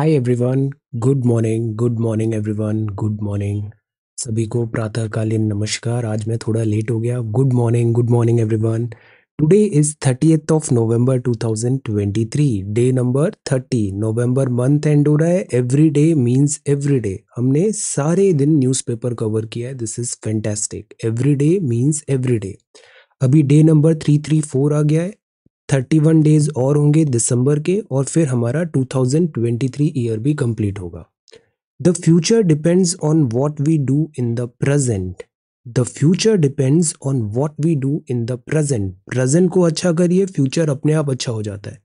Hi everyone good morning good morning everyone good morning सभी को प्रातःकालीन नमस्कार। आज मैं थोड़ा लेट हो गया। Good morning good morning everyone today is thirtieth of November 2023 day number 30 November month end हो रहा है. Every day means every day हमने सारे दिन न्यूज़पेपर कवर किया है. This is fantastic every day means every day अभी day number three three four आ गया है. थर्टी वन डेज़ और होंगे दिसंबर के और फिर हमारा 2023 ईयर भी कंप्लीट होगा। The future depends on what we do in the present the future depends on what we do in the present present को अच्छा करिए फ्यूचर अपने आप अच्छा हो जाता है।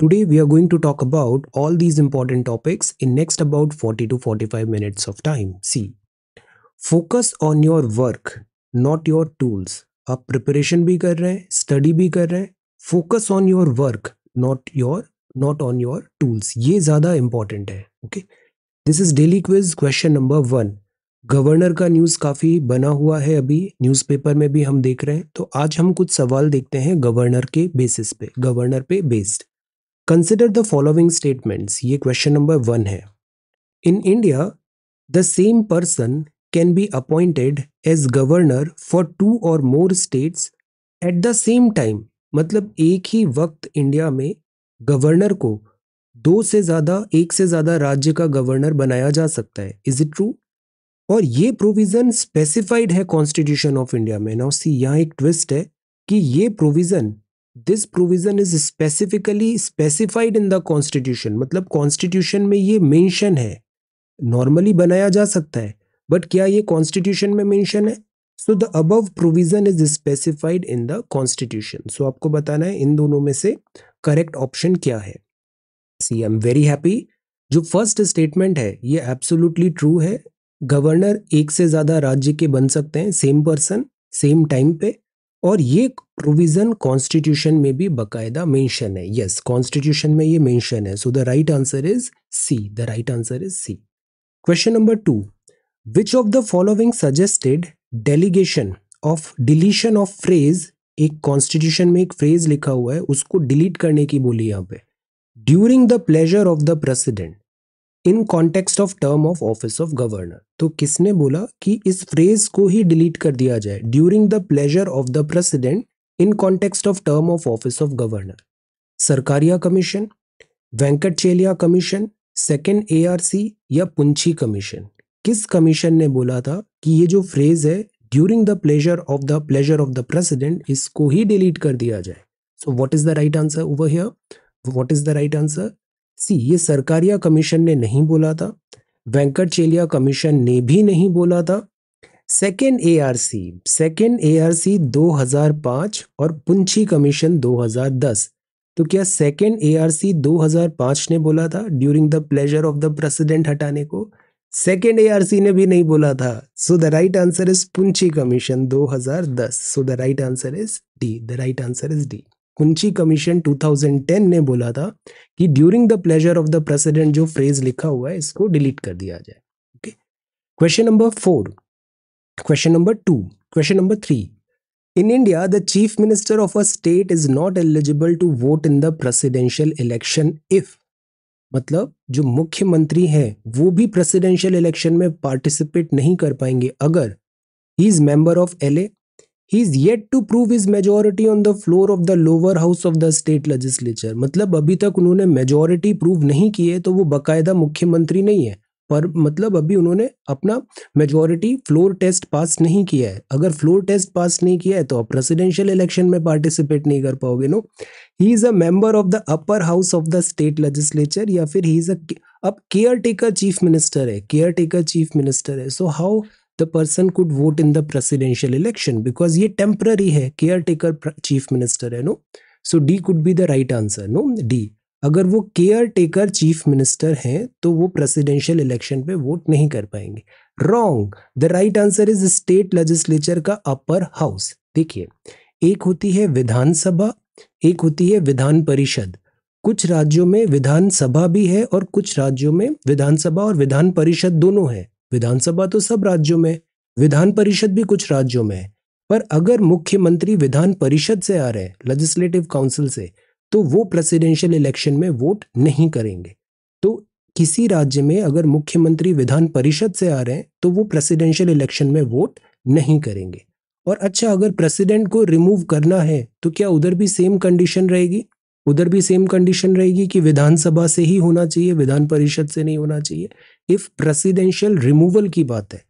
Today we are going to talk about all these important topics in next about 40 to 45 minutes of time see focus on your work not your tools आप प्रिपरेशन भी कर रहे हैं स्टडी भी कर रहे हैं focus on your work not your not on your tools ये ज़्यादा इंपॉर्टेंट है okay this is daily quiz question number one governor का न्यूज़ काफ़ी बना हुआ है अभी न्यूज़पेपर में भी हम देख रहे हैं। तो आज हम कुछ सवाल देखते हैं गवर्नर के बेसिस पे, गवर्नर पे based consider the following statements ये क्वेश्चन नंबर वन है। In India the same person can be appointed as governor for two और more states at the same time मतलब एक ही वक्त इंडिया में गवर्नर को दो से ज़्यादा, एक से ज़्यादा राज्य का गवर्नर बनाया जा सकता है। इज़ इट ट्रू और ये प्रोविज़न स्पेसिफाइड है कॉन्स्टिट्यूशन ऑफ़ इंडिया में। नाउ सी यहाँ एक ट्विस्ट है कि ये provision this provision is specifically specified in the constitution मतलब कॉन्स्टिट्यूशन में ये मेंशन है। नॉर्मली बनाया जा सकता है बट क्या ये कॉन्स्टिट्यूशन में मेंशन है? So the above provision is specified in the constitution so आपको बताना है इन दोनों में से करेक्ट ऑप्शन क्या है? See I am very happy जो फ़र्स्ट स्टेटमेंट है, ये एब्सोल्युटली ट्रू है. गवर्नर एक से ज़्यादा राज्य के बन सकते हैं सेम पर्सन सेम टाइम पे. और ये प्रोविज़न कॉन्स्टिट्यूशन में भी बकायदा मेंशन है. यस कॉन्स्टिट्यूशन में ये मेंशन है. So the right answer is C the right answer is C question number two which of the following suggested delegation of deletion of phrase एक कॉन्स्टिट्यूशन में एक फ्रेज लिखा हुआ है, उसको डिलीट करने की बोली यहाँ पे। During the pleasure of the president in context of term of office of governor तो किसने बोला कि इस फ्रेज को ही डिलीट कर दिया जाए? During the pleasure of the president in context of term of office of governor Sarkaria commission Venkatachaliah commission second ARC या पुंछी कमीशन किस कमीशन ने बोला था कि ये जो फ्रेज है during the pleasure of the pleasure of the president इसको ही डिलीट कर दिया जाए। So what is the right answer over here what is the right answer C ये सरकारिया कमीशन ने नहीं बोला था वेंकट चेलिया कमीशन ने भी नहीं बोला था। Second A R C second A R C दो हज़ार पाँच और पुंछी कमीशन 2010 तो क्या सेकेंड ए आर सी दो हज़ार पाँच ने बोला था during the pleasure of the president हटाने को? सेकेंड एआरसी ने भी नहीं बोला था। So the right answer is Punchhi commission 2010 so the right answer is D the right answer is D Punchhi commission 2010 ने बोला था कि during the pleasure of the president जो फ्रेज लिखा हुआ है इसको डिलीट कर दिया जाए। Okay question number four question number two question number three In India, the chief minister of a state is not eligible to vote in the presidential election if मतलब जो मुख्यमंत्री हैं, वो भी प्रेसिडेंशियल इलेक्शन में पार्टिसिपेट नहीं कर पाएँगे। अगर he is member of L he is yet to prove his majority on the floor of the lower house of the state legislature मतलब अभी तक उन्होंने मेजोरिटी प्रूव नहीं की है तो वो बाकायदा मुख्यमंत्री नहीं है। पर मतलब अभी उन्होंने अपना मेजोरिटी फ्लोर टेस्ट पास नहीं किया है। अगर फ्लोर टेस्ट पास नहीं किया है तो आप प्रेसिडेंशियल इलेक्शन में पार्टिसिपेट नहीं कर पाओगे no he is a member of the upper house of the state legislature या फिर ही इज़ अ अब केयर टेकर चीफ मिनिस्टर है केयर टेकर चीफ मिनिस्टर है। So how the person could vote in the presidential election because ये temporary है caretaker chief minister है no so D could be the right answer no D अगर वो care taker chief minister हैं तो वो presidential election पे vote नहीं कर पाएँगे। Wrong the right answer is state legislature का अपर हाउस देखिए, एक होती है विधानसभा, एक होती है विधान परिषद। कुछ राज्यों में विधानसभा भी है और कुछ राज्यों में विधानसभा और विधान परिषद दोनों है। विधानसभा तो सब राज्यों में विधान परिषद भी कुछ राज्यों में है। पर अगर मुख्यमंत्री विधान परिषद से आ रहे हैं लेजिस्लेटिव काउंसिल से तो वो प्रेसिडेंशियल इलेक्शन में वोट नहीं करेंगे। तो किसी राज्य में अगर मुख्यमंत्री विधान परिषद से आ रहे हैं तो वो प्रेसिडेंशियल इलेक्शन में वोट नहीं करेंगे। और अच्छा अगर प्रेसिडेंट को रिमूव करना है तो क्या उधर भी सेम कंडीशन रहेगी? उधर भी सेम कंडीशन रहेगी कि विधानसभा से ही होना चाहिए, विधान परिषद से नहीं होना चाहिए। इफ़ प्रेसिडेंशियल रिमूवल की बात है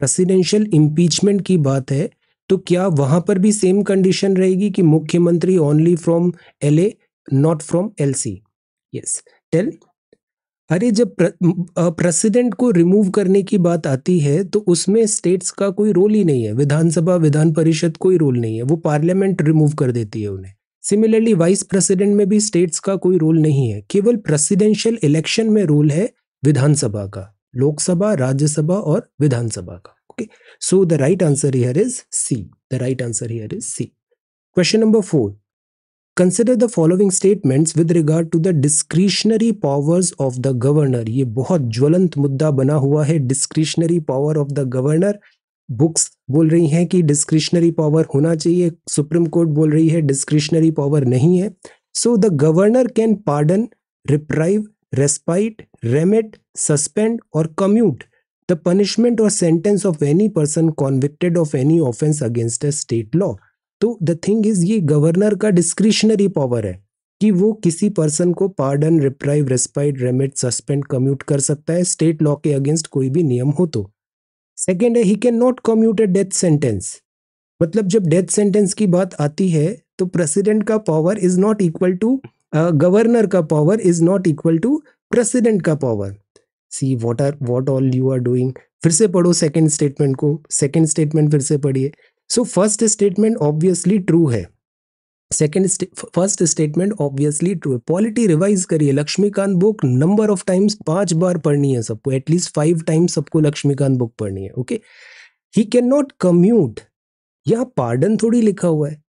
प्रेसिडेंशियल इम्पीचमेंट की बात है तो क्या वहाँ पर भी सेम कंडीशन रहेगी कि मुख्यमंत्री only from LA not from LC yes tell अरे जब प्रेसिडेंट को रिमूव करने की बात आती है तो उसमें स्टेट्स का कोई रोल ही नहीं है। विधानसभा, विधान परिषद कोई रोल नहीं है। वो पार्लियामेंट रिमूव कर देती है उन्हें। सिमिलरली वाइस प्रेसिडेंट में भी स्टेट्स का कोई रोल नहीं है। केवल प्रेसिडेंशियल इलेक्शन में रोल है विधानसभा का। लोकसभा, राज्यसभा और विधानसभा का। Okay so the right answer here is C the right answer here is C question number four consider the following statements with regard to the discretionary powers of the governor ये बहुत ज्वलंत मुद्दा बना हुआ है। Discretionary power of the governor books बोल रही हैं कि डिस्क्रिशनरी पावर होना चाहिए। सुप्रीम कोर्ट बोल रही है डिस्क्रिशनरी पावर नहीं है। So the governor can pardon reprieve respite remit suspend और कम्यूट द पनिशमेंट और sentence of any person convicted of any offence against a state law तो द थिंग इज़ ये governor का डिस्क्रिशनरी पावर है कि वो किसी पर्सन को pardon reprieve respite remit suspend commute कर सकता है स्टेट लॉ के अगेंस्ट कोई भी नियम हो तो। सेकेंड है he can not commute a death sentence मतलब जब डेथ सेंटेंस की बात आती है तो प्रेसिडेंट का power is not equal to governor का power is not equal to president का power see what are what all you are doing फिर से पढ़ो सेकेंड स्टेटमेंट को। सेकेंड स्टेटमेंट फिर से पढ़िए। So first statement obviously true है। Second first statement obviously true है। पॉलिटी रिवाइज करिए। Laxmikanth book number of times पाँच बार पढ़नी है सबको। एटलीस्ट फाइव टाइम्स सबको लक्ष्मीकांत बुक पढ़नी है। Okay he can not commute यहाँ पार्डन थोड़ी लिखा हुआ है।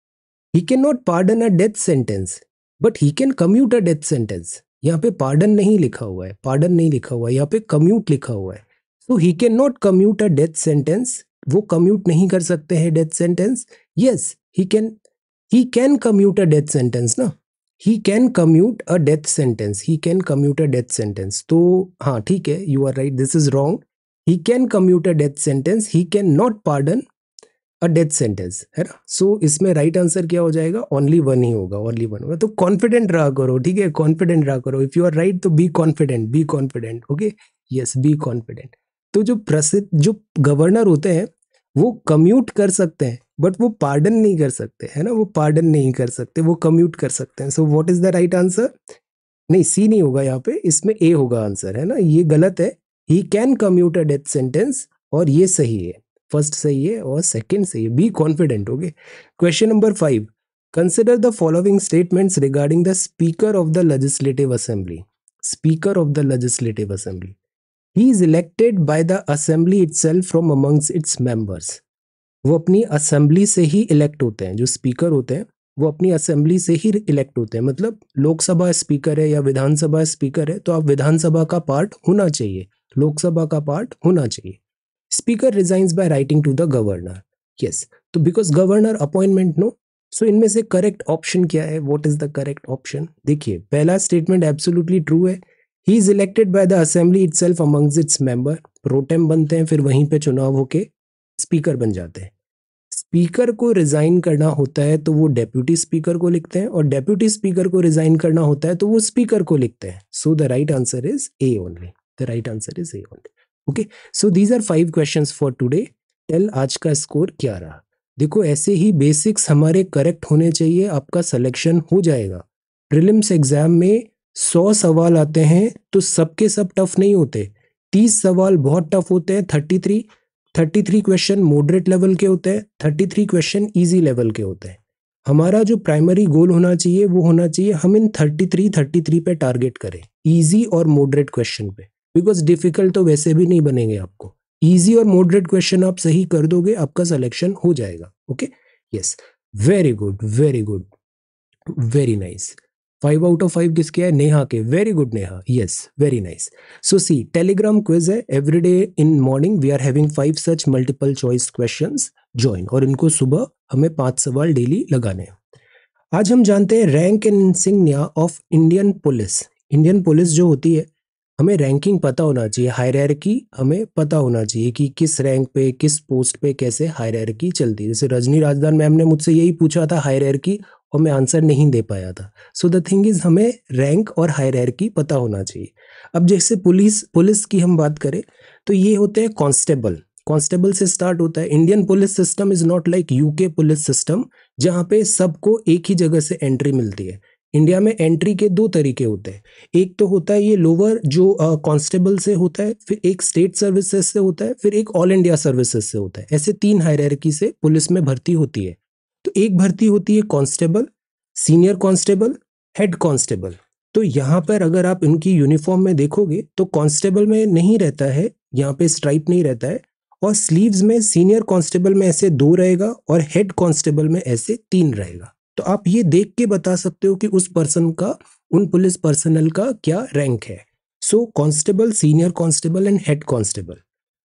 He can not pardon a death sentence but he can commute a death sentence यहाँ पे पार्डन नहीं लिखा हुआ है। पार्डन नहीं लिखा हुआ है। यहाँ पे कम्यूट लिखा हुआ है। So he can not commute a death sentence वो कम्यूट नहीं कर सकते हैं death sentence yes he can he can commute a death sentence ना he can commute a death sentence he can commute a death sentence तो हाँ ठीक है you are right this is wrong he can commute a death sentence he can not pardon a death sentence है ना so so, इसमें right right answer क्या हो जाएगा ओनली वन ही होगा ओनली वन होगा तो कॉन्फिडेंट रहा करो ठीक है कॉन्फिडेंट रहा करो इफ़ यू आर राइट तो be confident be confident okay yes be confident तो जो प्रसिद्ध, जो गवर्नर होते हैं, वो कम्यूट कर सकते हैं बट वो पार्डन नहीं कर सकते, है ना? वो पार्डन नहीं कर सकते, वो कम्यूट कर सकते हैं। So what is the right answer नहीं सी नहीं होगा यहाँ पे, इसमें ए होगा आंसर है ना? ये गलत है। He can commute a death sentence और ये सही है। फ़र्स्ट सही है और सेकंड सही है। Be confident okay question number five consider the following statements regarding the speaker of the legislative assembly speaker of the legislative assembly he is elected by the assembly itself from amongst its members वो अपनी assembly से ही elect होते हैं। जो speaker होते हैं, वो अपनी असेंबली से ही इलेक्ट होते हैं। मतलब लोकसभा स्पीकर है या विधानसभा स्पीकर है तो आप विधानसभा का पार्ट होना चाहिए। लोकसभा का पार्ट होना चाहिए। Speaker resigns by writing to the governor yes तो because governor appointment no so इनमें से करेक्ट ऑप्शन क्या है? What is the correct option देखिए, पहला स्टेटमेंट एब्सोल्युटली ट्रू है। He is elected by the assembly itself amongst its member pro tem बनते हैं, फिर वहीं पे चुनाव होके स्पीकर बन जाते हैं। स्पीकर को रिजाइन करना होता है तो वो डेप्यूटी स्पीकर को लिखते हैं और डेप्यूटी स्पीकर को रिजाइन करना होता है तो वो स्पीकर को लिखते हैं। So the right answer is A only the right answer is A only okay so these are five question for today tell आज का स्कोर क्या रहा? देखो, ऐसे ही बेसिक्स हमारे करेक्ट होने चाहिए, आपका सिलेक्शन हो जाएगा। प्रिलिम्स एग्ज़ाम में सौ सवाल आते हैं तो सबके सब टफ नहीं होते। तीस सवाल बहुत टफ होते हैं thirty three thirty three question moderate level के होते हैं thirty three question easy level के होते हैं। हमारा जो प्राइमरी गोल होना चाहिए, वो होना चाहिए, हम इन थर्टी थ्री थर्टी थ्री पे टारगेट करें ईजी और मॉडरेट क्वेश्चन पे। बिकॉज़ डिफ़िकल्ट तो वैसे भी नहीं बनेंगे आपको। ईजी और मॉडरेट क्वेश्चन आप सही कर दोगे, आपका सिलेक्शन हो जाएगा okay yes very good very good very nice five out of five किसके है? नेहा के। Very good Neha. Yes very nice so see Telegram quiz है। Every day in morning we are having five such multiple choice question join और इनको सुबह हमें पाँच सवाल डेली लगाने हैं। आज हम जानते हैं rank and insignia of Indian police Indian police जो होती है, हमें रैंकिंग पता होना चाहिए। हायरार्की हमें पता होना चाहिए कि किस रैंक पे, किस पोस्ट पे कैसे हायरार्की चलती है। जैसे रजनी राजदान मैम ने मुझसे यही पूछा था हायरार्की और मैं आंसर नहीं दे पाया था। सो द थिंग इज़ हमें रैंक और हायरार्की पता होना चाहिए। अब जैसे पुलिस पुलिस की हम बात करें तो ये होते हैं कांस्टेबल कांस्टेबल से स्टार्ट होता है। Indian police system is not like UK police system जहाँ पे सबको एक ही जगह से एंट्री मिलती है। इंडिया में एंट्री के दो तरीके होते हैं। एक तो होता है ये लोअर जो कांस्टेबल uh, से होता है फिर एक स्टेट सर्विसेज़ से होता है फिर एक ऑल इंडिया सर्विसेज़ से होता है। ऐसे तीन हायरार्की से पुलिस में भर्ती होती है। तो एक भर्ती होती है constable, senior constable, head constable. तो यहाँ पर अगर आप इनकी यूनिफॉर्म में देखोगे तो कांस्टेबल में नहीं रहता है, यहाँ पे स्ट्राइप नहीं रहता है और स्लीव्स में सीनियर कांस्टेबल में ऐसे दो रहेगा और हेड कांस्टेबल में ऐसे तीन रहेगा। तो आप ये देख के बता सकते हो कि उस पर्सन का, उन पुलिस पर्सनल का क्या रैंक है। So constable, senior constable and head constable.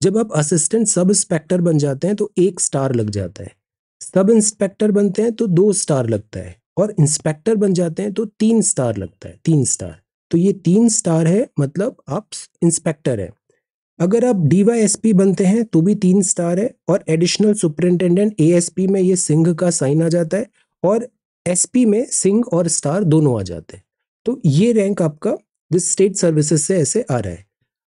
जब आप असिस्टेंट सब इंस्पेक्टर बन जाते हैं तो एक स्टार लग जाता है। सब इंस्पेक्टर बनते हैं तो दो स्टार लगता है और इंस्पेक्टर बन जाते हैं तो तीन स्टार लगता है, तीन स्टार। तो ये तीन स्टार है मतलब आप इंस्पेक्टर है। अगर आप डीवाईएसपी बनते हैं तो भी तीन स्टार है और एडिशनल सुपरिंटेंडेंट एएसपी में ये सिंह का साइन आ जाता है और एसपी में सिंह और स्टार दोनों आ जाते हैं। तो ये रैंक आपका दिस स्टेट सर्विसेज़ से ऐसे आ रहा है।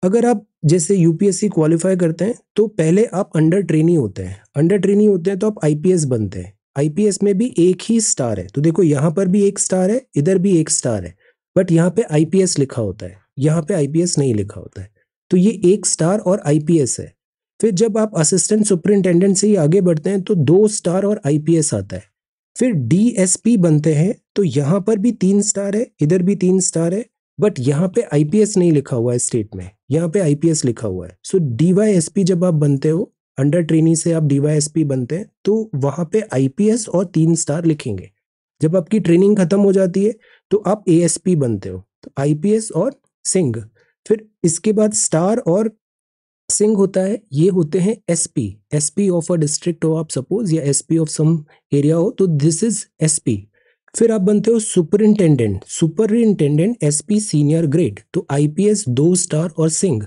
अगर आप जैसे यूपीएससी क्वालिफाई करते हैं तो पहले आप अंडर ट्रेनी होते हैं। अंडर ट्रेनी होते हैं तो आप आईपीएस बनते हैं। आईपीएस में भी एक ही स्टार है। तो देखो, यहाँ पर भी एक स्टार है, इधर भी एक स्टार है। बट यहाँ पे आईपीएस लिखा होता है। यहाँ पे आईपीएस नहीं लिखा होता है। तो ये एक स्टार और आईपीएस है। फिर जब आप असिस्टेंट सुपरिंटेंडेंट से ही आगे बढ़ते हैं तो दो स्टार और आईपीएस आता है। फिर डीएसपी बनते हैं तो यहाँ पर भी तीन स्टार है, इधर भी तीन स्टार है बट यहाँ पे आईपीएस नहीं लिखा हुआ है स्टेट में। यहाँ पे आईपीएस लिखा हुआ है। सो डीवाईएसपी जब आप बनते हो अंडर ट्रेनी से आप डीवाईएसपी बनते हैं तो वहाँ पे आईपीएस और तीन स्टार लिखेंगे। जब आपकी ट्रेनिंग खत्म हो जाती है तो आप एएसपी बनते हो। तो आईपीएस और सिंह फिर इसके बाद स्टार और सिंह होता है, ये होते हैं SP SP of a district हो आप सपोज़ या एसपी ऑफ़ सम एरिया हो तो दिस इज़ एसपी फिर आप बनते हो superintendent superintendent SP senior grade तो आईपीएस दो स्टार और सिंह।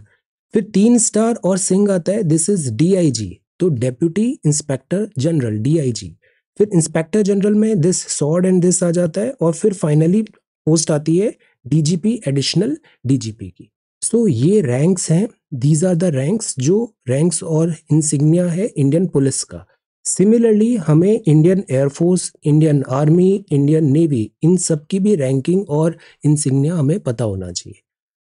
फिर तीन स्टार और सिंह आता है दिस इज़ डीआईजी तो डेप्यूटी इंस्पेक्टर जनरल डीआईजी फिर इंस्पेक्टर जनरल में दिस सॉर्ड एंड दिस आ जाता है और फिर फाइनली पोस्ट आती है डीजीपी एडिशनल डीजीपी की। सो so, ये रैंक्स हैं दीज आर द रैंक्स जो रैंक्स और इंसिग्निया है इंडियन पुलिस का। सिमिलरली हमें Indian air force Indian army Indian navy इन सब की भी रैंकिंग और इंसिग्निया हमें पता होना चाहिए।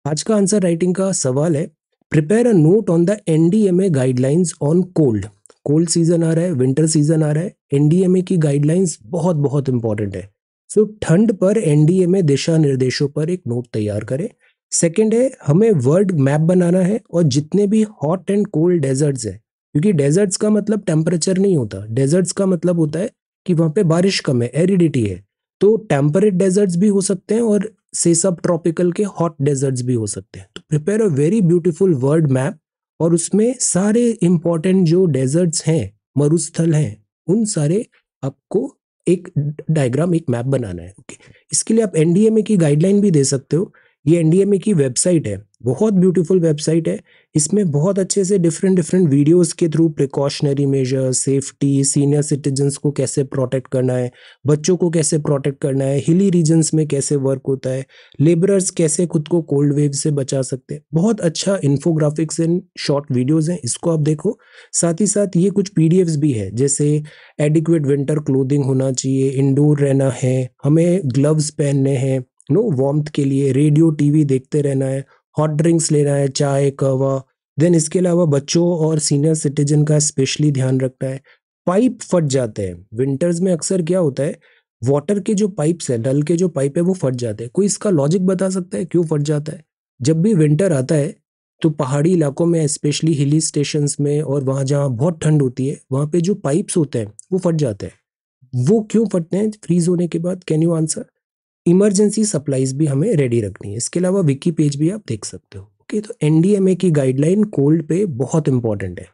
आज का आंसर राइटिंग का सवाल है। Prepare a note on the NDMA guidelines on cold cold season आ रहा है विंटर सीज़न आ रहा है। एनडीएमए की गाइडलाइंस बहुत बहुत इंपॉर्टेंट है। सो so, ठंड पर एनडीएमए दिशा निर्देशों पर एक नोट तैयार करें। सेकेंड है हमें वर्ल्ड मैप बनाना है और जितने भी हॉट एंड कोल्ड डेजर्ट्स है क्योंकि डेजर्ट्स का मतलब टेम्परेचर नहीं होता। डेजर्ट्स का मतलब होता है कि वहाँ पे बारिश कम है एरिडिटी है। तो टेम्परेट डेजर्ट्स भी हो सकते हैं और से सब ट्रॉपिकल के हॉट डेजर्ट्स भी हो सकते हैं। तो prepare a very beautiful world map और उसमें सारे इंपॉर्टेंट जो डेजर्ट्स हैं, मरुस्थल हैं, उन सारे आपको एक डायग्राम एक मैप बनाना है ओके इसके लिए आप एनडीएमए की गाइडलाइन भी दे सकते हो। ये एनडीएमए की वेबसाइट है। बहुत ब्यूटीफुल वेबसाइट है। इसमें बहुत अच्छे से डिफरेंट डिफरेंट वीडियोस के through precautionary measure safety senior citizens को कैसे प्रोटेक्ट करना है, बच्चों को कैसे प्रोटेक्ट करना है हिली रीजन्स में कैसे वर्क होता है लेबरर्स कैसे खुद को कोल्ड वेव से बचा सकते हैं। बहुत अच्छा इन्फोग्राफिक्स एंड शॉर्ट वीडियोज़ हैं, इसको आप देखो। साथ ही साथ ये कुछ पी भी है, जैसे एडिक्वेट विंटर क्लोदिंग होना चाहिए इंडोर रहना है, हमें ग्लव्स पहनने हैं नो वार्मथ के लिए रेडियो टीवी देखते रहना है हॉट ड्रिंक्स लेना है, चाय कहवा देन इसके अलावा बच्चों और सीनियर सिटीजन का स्पेशली ध्यान रखना है। पाइप फट जाते हैं। विंटर्स में अक्सर क्या होता है? वाटर के जो पाइप्स है, नल के जो पाइप है, वो फट जाते हैं। कोई इसका लॉजिक बता सकता है? क्यों फट जाता है? जब भी विंटर आता है तो पहाड़ी इलाकों में स्पेशली हिली स्टेशन में और वहाँ जहाँ बहुत ठंड होती है, वहाँ पे जो पाइप्स होते हैं, वो फट जाते हैं। वो क्यों फटते हैं? फ्रीज होने के बाद। Can you answer emergency supplies भी हमें रेडी रखनी है। इसके अलावा विकी पेज भी आप देख सकते हो। ओके तो एनडीएमए की गाइडलाइन कोल्ड पे बहुत इंपॉर्टेंट है।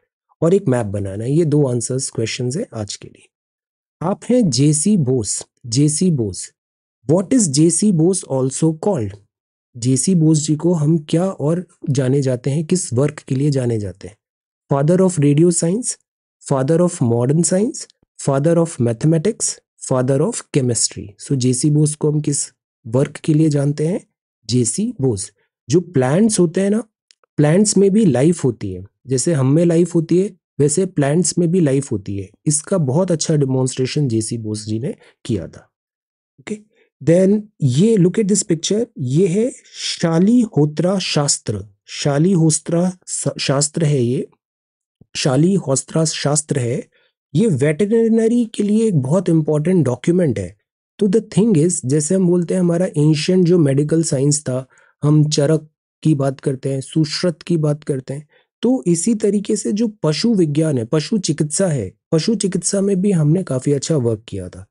और एक मैप बनाना है। ये दो आंसर्स क्वेश्चन है आज के लिए। आप हैं JC Bose JC Bose what is JC Bose also called JC Bose ji को हम क्या और जाने जाते हैं? किस वर्क के लिए जाने जाते हैं? Father of radio science father of modern science father of mathematics father of chemistry so JC Bose को हम किस वर्क के लिए जानते हैं? जेसी बोस जो प्लांट्स होते हैं ना प्लांट्स में भी लाइफ होती है। जैसे हम में लाइफ होती है, वैसे प्लांट्स में भी लाइफ होती है। इसका बहुत अच्छा डिमॉन्स्ट्रेशन जेसी बोस जी ने किया था। ओके देन ये लुक एट दिस पिक्चर ये है शाली होत्रा शास्त्र। शाली होस्त्रा शास्त्र है ये। शाली होस्त्रा शास्त्र है। ये वेटरनरी के लिए एक बहुत इंपॉर्टेंट डॉक्यूमेंट है। तो द थिंग इज़ जैसे हम बोलते हैं, हमारा एंशियंट जो मेडिकल साइंस था, हम चरक की बात करते हैं, सुश्रत की बात करते हैं तो इसी तरीके से जो पशु विज्ञान है, पशु चिकित्सा है, पशु चिकित्सा में भी हमने काफ़ी अच्छा वर्क किया था।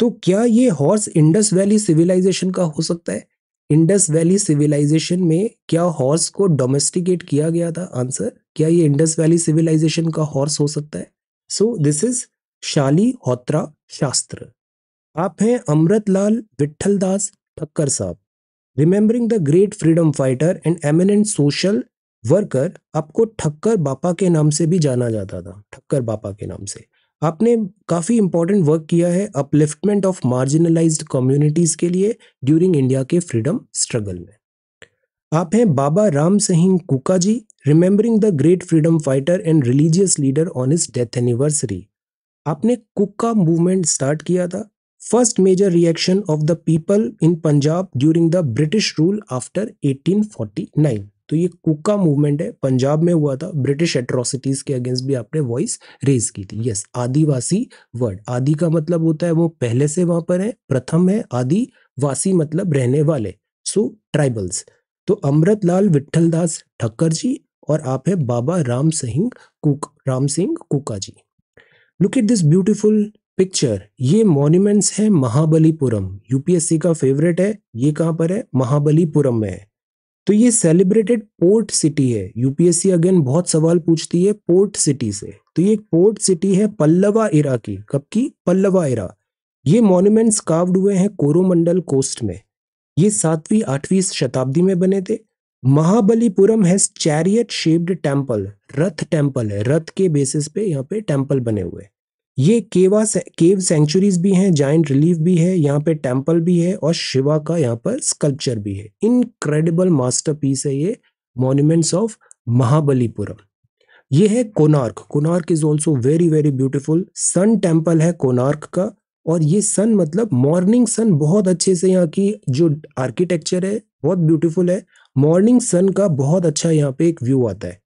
तो क्या ये हॉर्स इंडस वैली सिविलाइजेशन का हो सकता है? इंडस वैली सिविलाइजेशन में क्या हॉर्स को डोमेस्टिकेट किया गया था? आंसर क्या ये इंडस वैली सिविलाइजेशन का हॉर्स हो सकता है? सो दिस इज़ शाली होत्रा शास्त्र आप हैं अमृतलाल विठल दास ठक्कर साहब। Remembering the great freedom fighter and eminent social worker आपको ठक्कर बापा के नाम से भी जाना जाता था। ठक्कर बापा के नाम से। आपने काफ़ी इंपॉर्टेंट वर्क किया है अपलिफ्टमेंट ऑफ़ मार्जिनलाइज्ड कम्युनिटीज के लिए ड्यूरिंग इंडिया के फ्रीडम स्ट्रगल में। आप हैं Baba Ram Singh Kuka ji remembering the great freedom fighter and religious leader on his death anniversary आपने कुका मूवमेंट स्टार्ट किया था। First major reaction of the people in Punjab during the British rule after 1849 तो ये कुका movement है। पंजाब में हुआ था। ब्रिटिश एट्रोसिटीज के अगेंस्ट भी आपने वॉइस रेज की थी। यस आदिवासी वर्ड आदि का मतलब होता है वो पहले से वहाँ पर है प्रथम है आदिवासी मतलब रहने वाले। सो so, ट्राइबल्स तो अमृतलाल विठल दास ठक्कर जी और आप है Baba Ram Singh Kuka, Ram Singh Kuka ji. Look at this beautiful picture ये मॉन्यूमेंट्स है महाबलीपुरम। यूपीएससी का फेवरेट है। ये कहाँ पर है? महाबलीपुरम में है। तो ये सेलिब्रेटेड पोर्ट सिटी है। यूपीएससी अगेन बहुत सवाल पूछती है पोर्ट सिटी से। तो ये पोर्ट सिटी है पल्लवा इरा की। कब की? पल्लवा इरा। ये मॉन्यूमेंट्स काव्ड हुए हैं कोरोमंडल कोस्ट में। ये सातवीं, आठवीं शताब्दी में बने थे। Mahabalipuram has chariot shaped temple rath temple है। रथ के बेसिस पे यहाँ पे टेंपल बने हुए ये केवा केव सेंचुरीज भी हैं जाइंट रिलीफ भी है, यहाँ पे टेंपल भी है और शिवा का यहाँ पर स्कल्पचर भी है। इनक्रेडिबल मास्टरपीस है ये मॉन्यूमेंट्स ऑफ़ महाबलीपुरम। ये है Konark Konark is also very very beautiful sun temple है कोनार्क का और ये सन मतलब मॉर्निंग सन बहुत अच्छे से यहाँ की जो आर्किटेक्चर है, बहुत ब्यूटीफुल है। मॉर्निंग सन का बहुत अच्छा यहाँ पे एक व्यू आता है।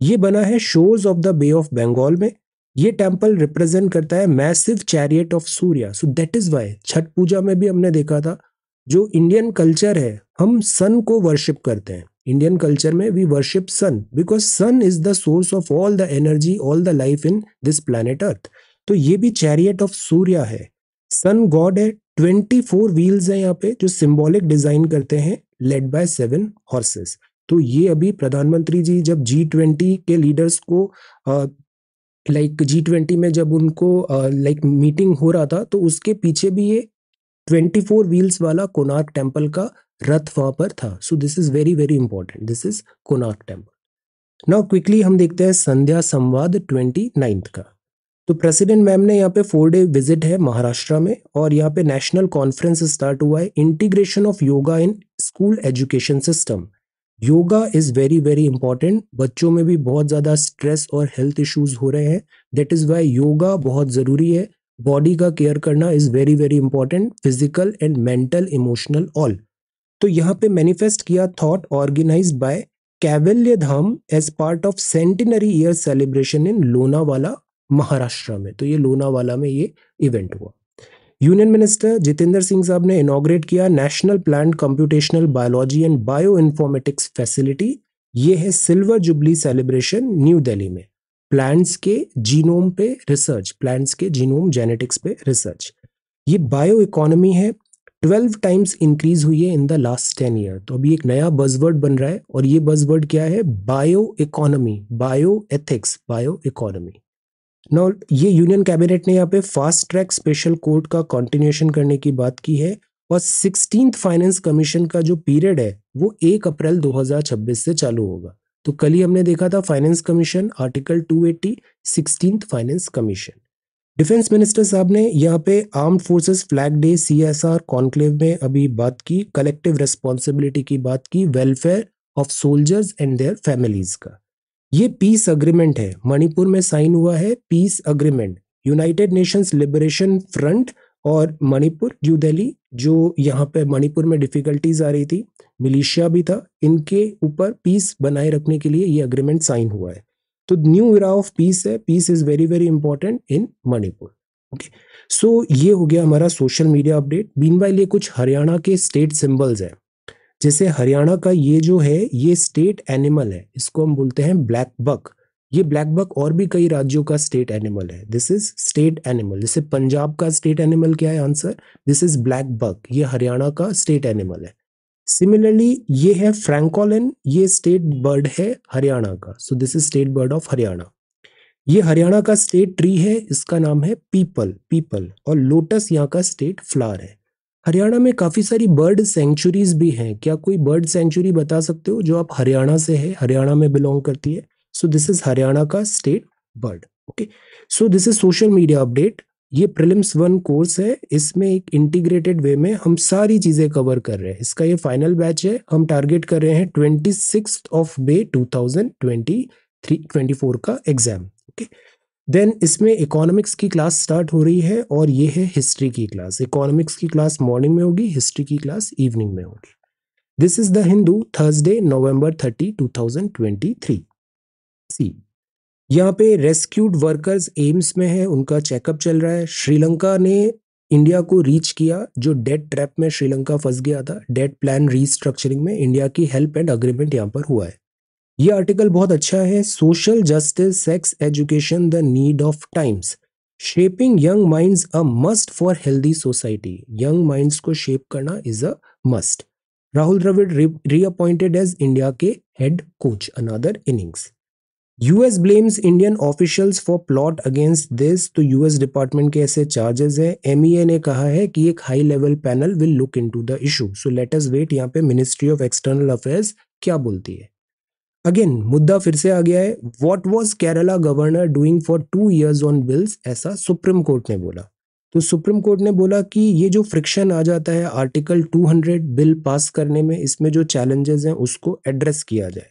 ये बना है shores of the Bay of Bengal में। ये टेंपल रिप्रेजेंट करता है massive chariot of Surya. So that is why Chhath Puja में भी हमने देखा था, जो इंडियन कल्चर है, हम सन को वर्शिप करते हैं। इंडियन कल्चर में we worship sun because sun is the source of all the energy all the life in this planet earth तो ये भी चैरियट ऑफ़ सूर्य है। सन गॉड है ट्वेंटी फोर व्हील्स है यहाँ पे, जो सिंबॉलिक डिज़ाइन करते हैं। लेड बाय सेवन हॉर्सेस तो ये अभी प्रधानमंत्री जी जब जी ट्वेंटी के लीडर्स को लाइक जी ट्वेंटी में जब उनको लाइक मीटिंग हो रहा था तो उसके पीछे भी ये ट्वेंटी फोर व्हील्स वाला कोनार्क टेंपल का रथ वहाँ पर था। So this is very very important this is Konark temple now quickly हम देखते हैं संध्या संवाद ट्वेंटी नाइन्थ का। तो प्रेसिडेंट मैम ने यहाँ पे फोर डे विज़िट है महाराष्ट्र में और यहाँ पे नेशनल कॉन्फ्रेंस स्टार्ट हुआ है integration of yoga in school education system yoga is very very important बच्चों में भी बहुत ज़्यादा स्ट्रेस और हेल्थ इश्यूज़ हो रहे हैं. दैट इज़ वाई योगा बहुत ज़रूरी है. बॉडी का केयर करना is very very important physical and mental emotional all तो यहाँ पे मैनिफेस्ट किया thought organise by Kaivalya Dham as part of centenary year celebration in Lonavala Maharashtra में। तो ये लोनावाला में ये इवेंट हुआ। यूनियन मिनिस्टर जितेंद्र सिंह साहब ने इनोग्रेट किया national plan computational biology and bioinformatics facility ये है silver jubilee celebration new Delhi में। प्लांट्स के जीनोम पे रिसर्च प्लांट्स के जीनोम जेनेटिक्स पे रिसर्च ये बायो इकोनॉमी है। ट्वेल्व टाइम्स इंक्रीज हुई है in the last ten year तो अभी एक नया बजवर्ड बन रहा है और ये बजवर्ड क्या है? Bio economy bio ethics bio economy no ये यूनियन कैबिनेट ने यहाँ पे फास्ट ट्रैक स्पेशल कोर्ट का कंटिन्यूएशन करने की बात की है और सिक्सटीन फाइनेंस कमीशन का जो पीरियड है, वो एक अप्रैल 2026 से चालू होगा। तो कल ही हमने देखा था finance commission article 280 eighty sixteen finance commission defence minister साहब ने यहाँ पे armed forces flag day CSR conclave में अभी बात की कलेक्टिव रेस्पॉन्सिबिलिटी की बात की welfare of soldiers and their families का। ये पीस अग्रीमेंट है। मणिपुर में साइन हुआ है peace agreement United Nations Liberation Front और मणिपुर न्यू दिल्ली जो यहाँ पे मणिपुर में डिफिकल्टीज आ रही थी मिलिशिया भी था, इनके ऊपर पीस बनाए रखने के लिए ये अग्रीमेंट साइन हुआ है। तो न्यू इरा ऑफ़ पीस है। Peace is very very important in Manipur. Okay so ये हो गया हमारा सोशल मीडिया अपडेट बीन ये कुछ हरियाणा के स्टेट सिंबल्स है। जैसे हरियाणा का ये जो है, ये स्टेट एनिमल है, इसको हम बोलते हैं ब्लैक बक ये ब्लैक बक और भी कई राज्यों का स्टेट एनिमल है। दिस इज़ स्टेट एनिमल जैसे पंजाब का स्टेट एनिमल क्या है answer this is black buck ये हरियाणा का स्टेट एनिमल है। सिमिलरली ये है फ्रैंकोलिन ये स्टेट बर्ड है हरियाणा का। So this is state bird of Haryana. ये हरियाणा का स्टेट ट्री है, इसका नाम है पीपल पीपल और लोटस यहाँ का स्टेट फ्लावर है। हरियाणा में काफ़ी सारी बर्ड सेंचुरीज भी हैं। क्या कोई बर्ड सेंचुरी बता सकते हो जो आप हरियाणा से है? हरियाणा में बिलोंग करती है। सो दिस इज़ हरियाणा का state bird okay so this is social media update ये प्रिलिम्स वन कोर्स है। इसमें एक इंटीग्रेटेड वे में हम सारी चीज़ें कवर कर रहे हैं। इसका ये फाइनल बैच है। हम टारगेट कर रहे हैं twenty six of May two thousand twenty three twenty four का एग्ज़ाम ओके देन इसमें इकोनॉमिक्स की क्लास स्टार्ट हो रही है और ये है हिस्ट्री की क्लास इकोनॉमिक्स की क्लास मॉर्निंग में होगी हिस्ट्री की क्लास इवनिंग में होगी. This is the Hindu Thursday November thirty two thousand twenty three see यहाँ पे रेस्क्यूड वर्कर्स एम्स में है, उनका चेकअप चल रहा है. श्रीलंका ने इंडिया को रीच किया, जो डेट ट्रैप में श्रीलंका फंस गया था. डेट प्लान रीस्ट्रक्चरिंग में इंडिया की हेल्प एंड अग्रीमेंट यहाँ पर हुआ है. ये आर्टिकल बहुत अच्छा है social justice sex education the need of times shaping young minds a must for healthy society young minds को शेप करना is a must Rahul Dravid reappointed as India के head coach another innings US blames Indian officials for plot against this तो US department के ऐसे charges है. MEA ने कहा है कि एक high level panel will look into the issue so let us wait यहाँ पे मिनिस्ट्री ऑफ़ एक्सटर्नल अफेयर्स क्या बोलती है। अगेन मुद्दा फिर से आ गया है। What was Kerala governor doing for two years on bills ऐसा सुप्रीम कोर्ट ने बोला। तो सुप्रीम कोर्ट ने बोला कि ये जो फ्रिक्शन आ जाता है आर्टिकल 200 बिल पास करने में, इसमें जो चैलेंजेस हैं, उसको एड्रेस किया जाए।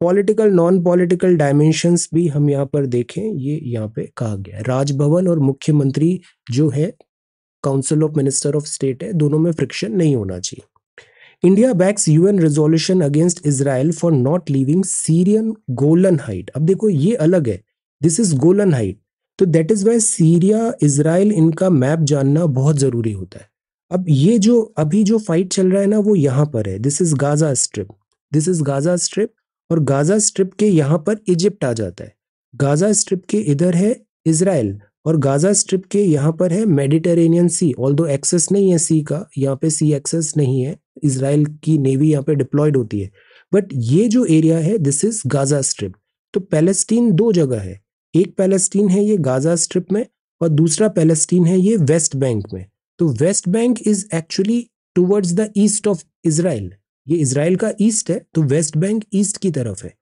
पॉलिटिकल नॉन पॉलिटिकल डायमेंशंस भी हम यहाँ पर देखें, ये यहाँ पे कहा गया है। राजभवन और मुख्यमंत्री जो है council of minister of state है, दोनों में फ्रिक्शन नहीं होना चाहिए। India backs UN resolution against Israel for not leaving Syrian Golan height अब देखो, ये अलग है। दिस इज़ गोलन हाइट तो that is why Syria Israel इनका मैप जानना बहुत ज़रूरी होता है। अब ये जो, अभी जो फाइट चल रहा है ना, वो यहाँ पर है। This is Gaza Strip this is Gaza Strip और गाजा स्ट्रिप के यहाँ पर इजिप्ट आ जाता है। गाजा स्ट्रिप के इधर है इसराइल और गाजा स्ट्रिप के यहाँ पर है मेडिटेरेनियन सी ऑल दो एक्सेस नहीं है सी का, यहाँ पे सी एक्सेस नहीं है। इसराइल की नेवी यहाँ पे डिप्लॉयड होती है। बट ये जो एरिया है दिस इज़ गाजा स्ट्रिप तो पैलेस्टीन दो जगह है। एक पैलेस्टीन है ये गाजा स्ट्रिप में और दूसरा पैलेस्टीन है ये वेस्ट बैंक में। तो West Bank is actually towards the east of Israel ये इसराइल का ईस्ट है तो वेस्ट बैंक ईस्ट की तरफ़ है।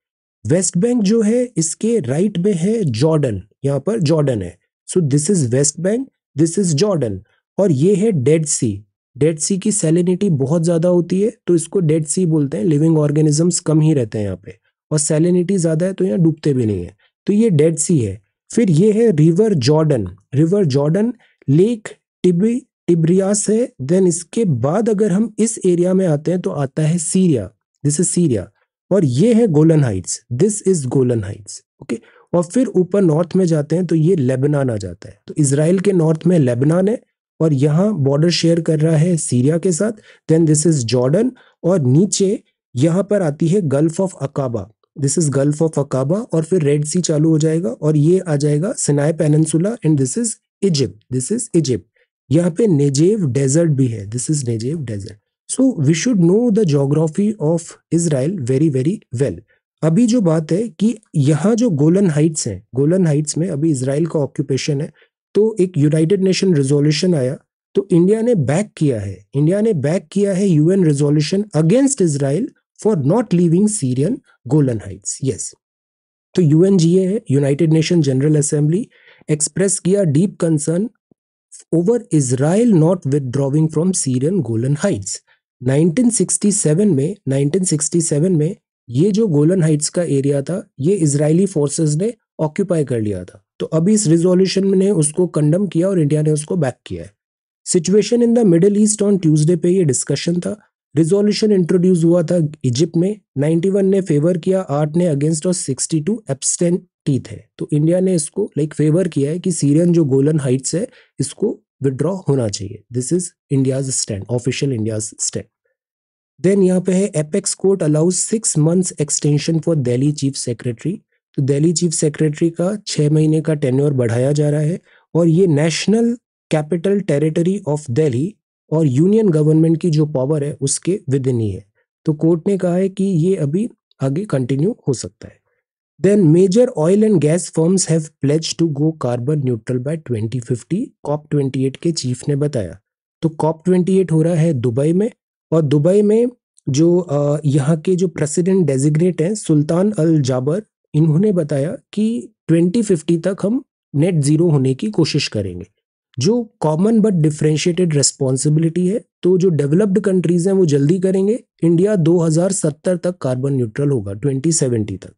वेस्ट बैंक जो है, इसके राइट में है जॉर्डन यहाँ पर जॉर्डन है। So this is West Bank this is Jordan और ये है डेड सी डेड सी की सेलिनिटी बहुत ज़्यादा होती है तो इसको डेड सी बोलते हैं। लिविंग ऑर्गेनिजम्स कम ही रहते हैं यहाँ पे। और सेलिनिटी ज़्यादा है तो यहाँ डूबते भी नहीं है। तो ये डेड सी है। फिर ये है river Jordan river Jordan lake TB Tiberias है। देन इसके बाद अगर हम इस एरिया में आते हैं तो आता है सीरिया दिस इज़ सीरिया और ये है Golan Heights this is Golan Heights okay और फिर ऊपर नॉर्थ में जाते हैं तो ये लेबनान आ जाता है। तो इसराइल के नॉर्थ में लेबनान है। और यहाँ बॉर्डर शेयर कर रहा है सीरिया के साथ देन दिस इज़ जॉर्डन और नीचे यहाँ पर आती है Gulf of Aqaba this is Gulf of Aqaba और फिर रेड सी चालू हो जाएगा और ये आ जाएगा Sinai peninsula and this is Egypt this is Egypt यहाँ पे नेजेव डेजर्ट भी है. This is Negev desert so we should know the geography of Israel very very well अभी जो बात है कि यहाँ जो गोलन हाइट्स हैं गोलन हाइट्स में अभी इसराइल का ऑक्यूपेशन है तो एक यूनाइटेड नेशन रेजोल्यूशन आया। तो इंडिया ने बैक किया है। इंडिया ने बैक किया है UN resolution against Israel for not leaving Syrian Golan Heights yes तो यूएनजीए है United Nation General Assembly express किया deep concern over Israel not withdrawing from Syrian Golan Heights 1967 में 1967 में ये जो गोलन हाइट्स का एरिया था, ये इसराइली फोर्सेस ने ऑक्यूपाई कर लिया था। तो अभी इस रिजोल्यूशन ने उसको कंडम किया और इंडिया ने उसको बैक किया है। Situation in the Middle East on Tuesday पे ये डिस्कशन था। रिजोल्यूशन इंट्रोड्यूस हुआ था इजिप्ट में। 91 ने फेवर किया, आठ ने अगेंस्ट और 62 टू एब्सटेंटी थे। तो इंडिया ने इसको लाइक फेवर किया है कि सीरियन जो गोलन हाइट्स है, इसको विड्रॉ होना चाहिए। This is India's stand official India's stand then यहाँ पे है apex court allows six months extension for Delhi chief secretary तो दिल्ली चीफ सेक्रेटरी का छः महीने का टेन्योर बढ़ाया जा रहा है और ये National Capital Territory of Delhi और यूनियन गवर्नमेंट की जो पावर है उसके विद इन ही। है तो कोर्ट ने कहा है कि ये अभी आगे कंटिन्यू हो सकता है। Then major oil and gas firms have pledge to go carbon neutral by 2050 COP 28 के चीफ ने बताया। तो कॉप 28 हो रहा है दुबई में और दुबई में जो यहाँ के जो प्रेसिडेंट डेजिग्नेट हैं सुल्तान अल जाबर इन्होंने बताया कि 2050 तक हम नेट ज़ीरो होने की कोशिश करेंगे। जो कॉमन बट डिफ्रेंशिएटेड रेस्पॉन्सिबिलिटी है तो जो डेवलप्ड कंट्रीज़ हैं, वो जल्दी करेंगे। इंडिया 2070 तक कार्बन न्यूट्रल होगा 2070 तक।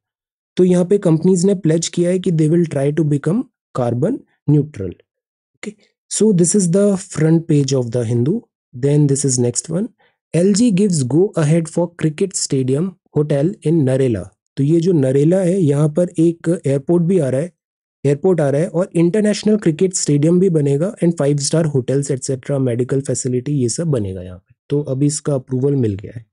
तो यहाँ पे कंपनीज़ ने प्लेज किया है कि they will try to become carbon neutral okay so this is the front page of the Hindu then this is next one L G gives go ahead for cricket stadium hotel in Narela तो ये जो नरेला है यहाँ पर एक airport भी आ रहा है एयरपोर्ट आ रहा है और इंटरनेशनल क्रिकेट स्टेडियम भी बनेगा and five star hotels etcetera medical facility ये सब बनेगा यहाँ पे। तो अभी इसका अप्रूवल मिल गया है।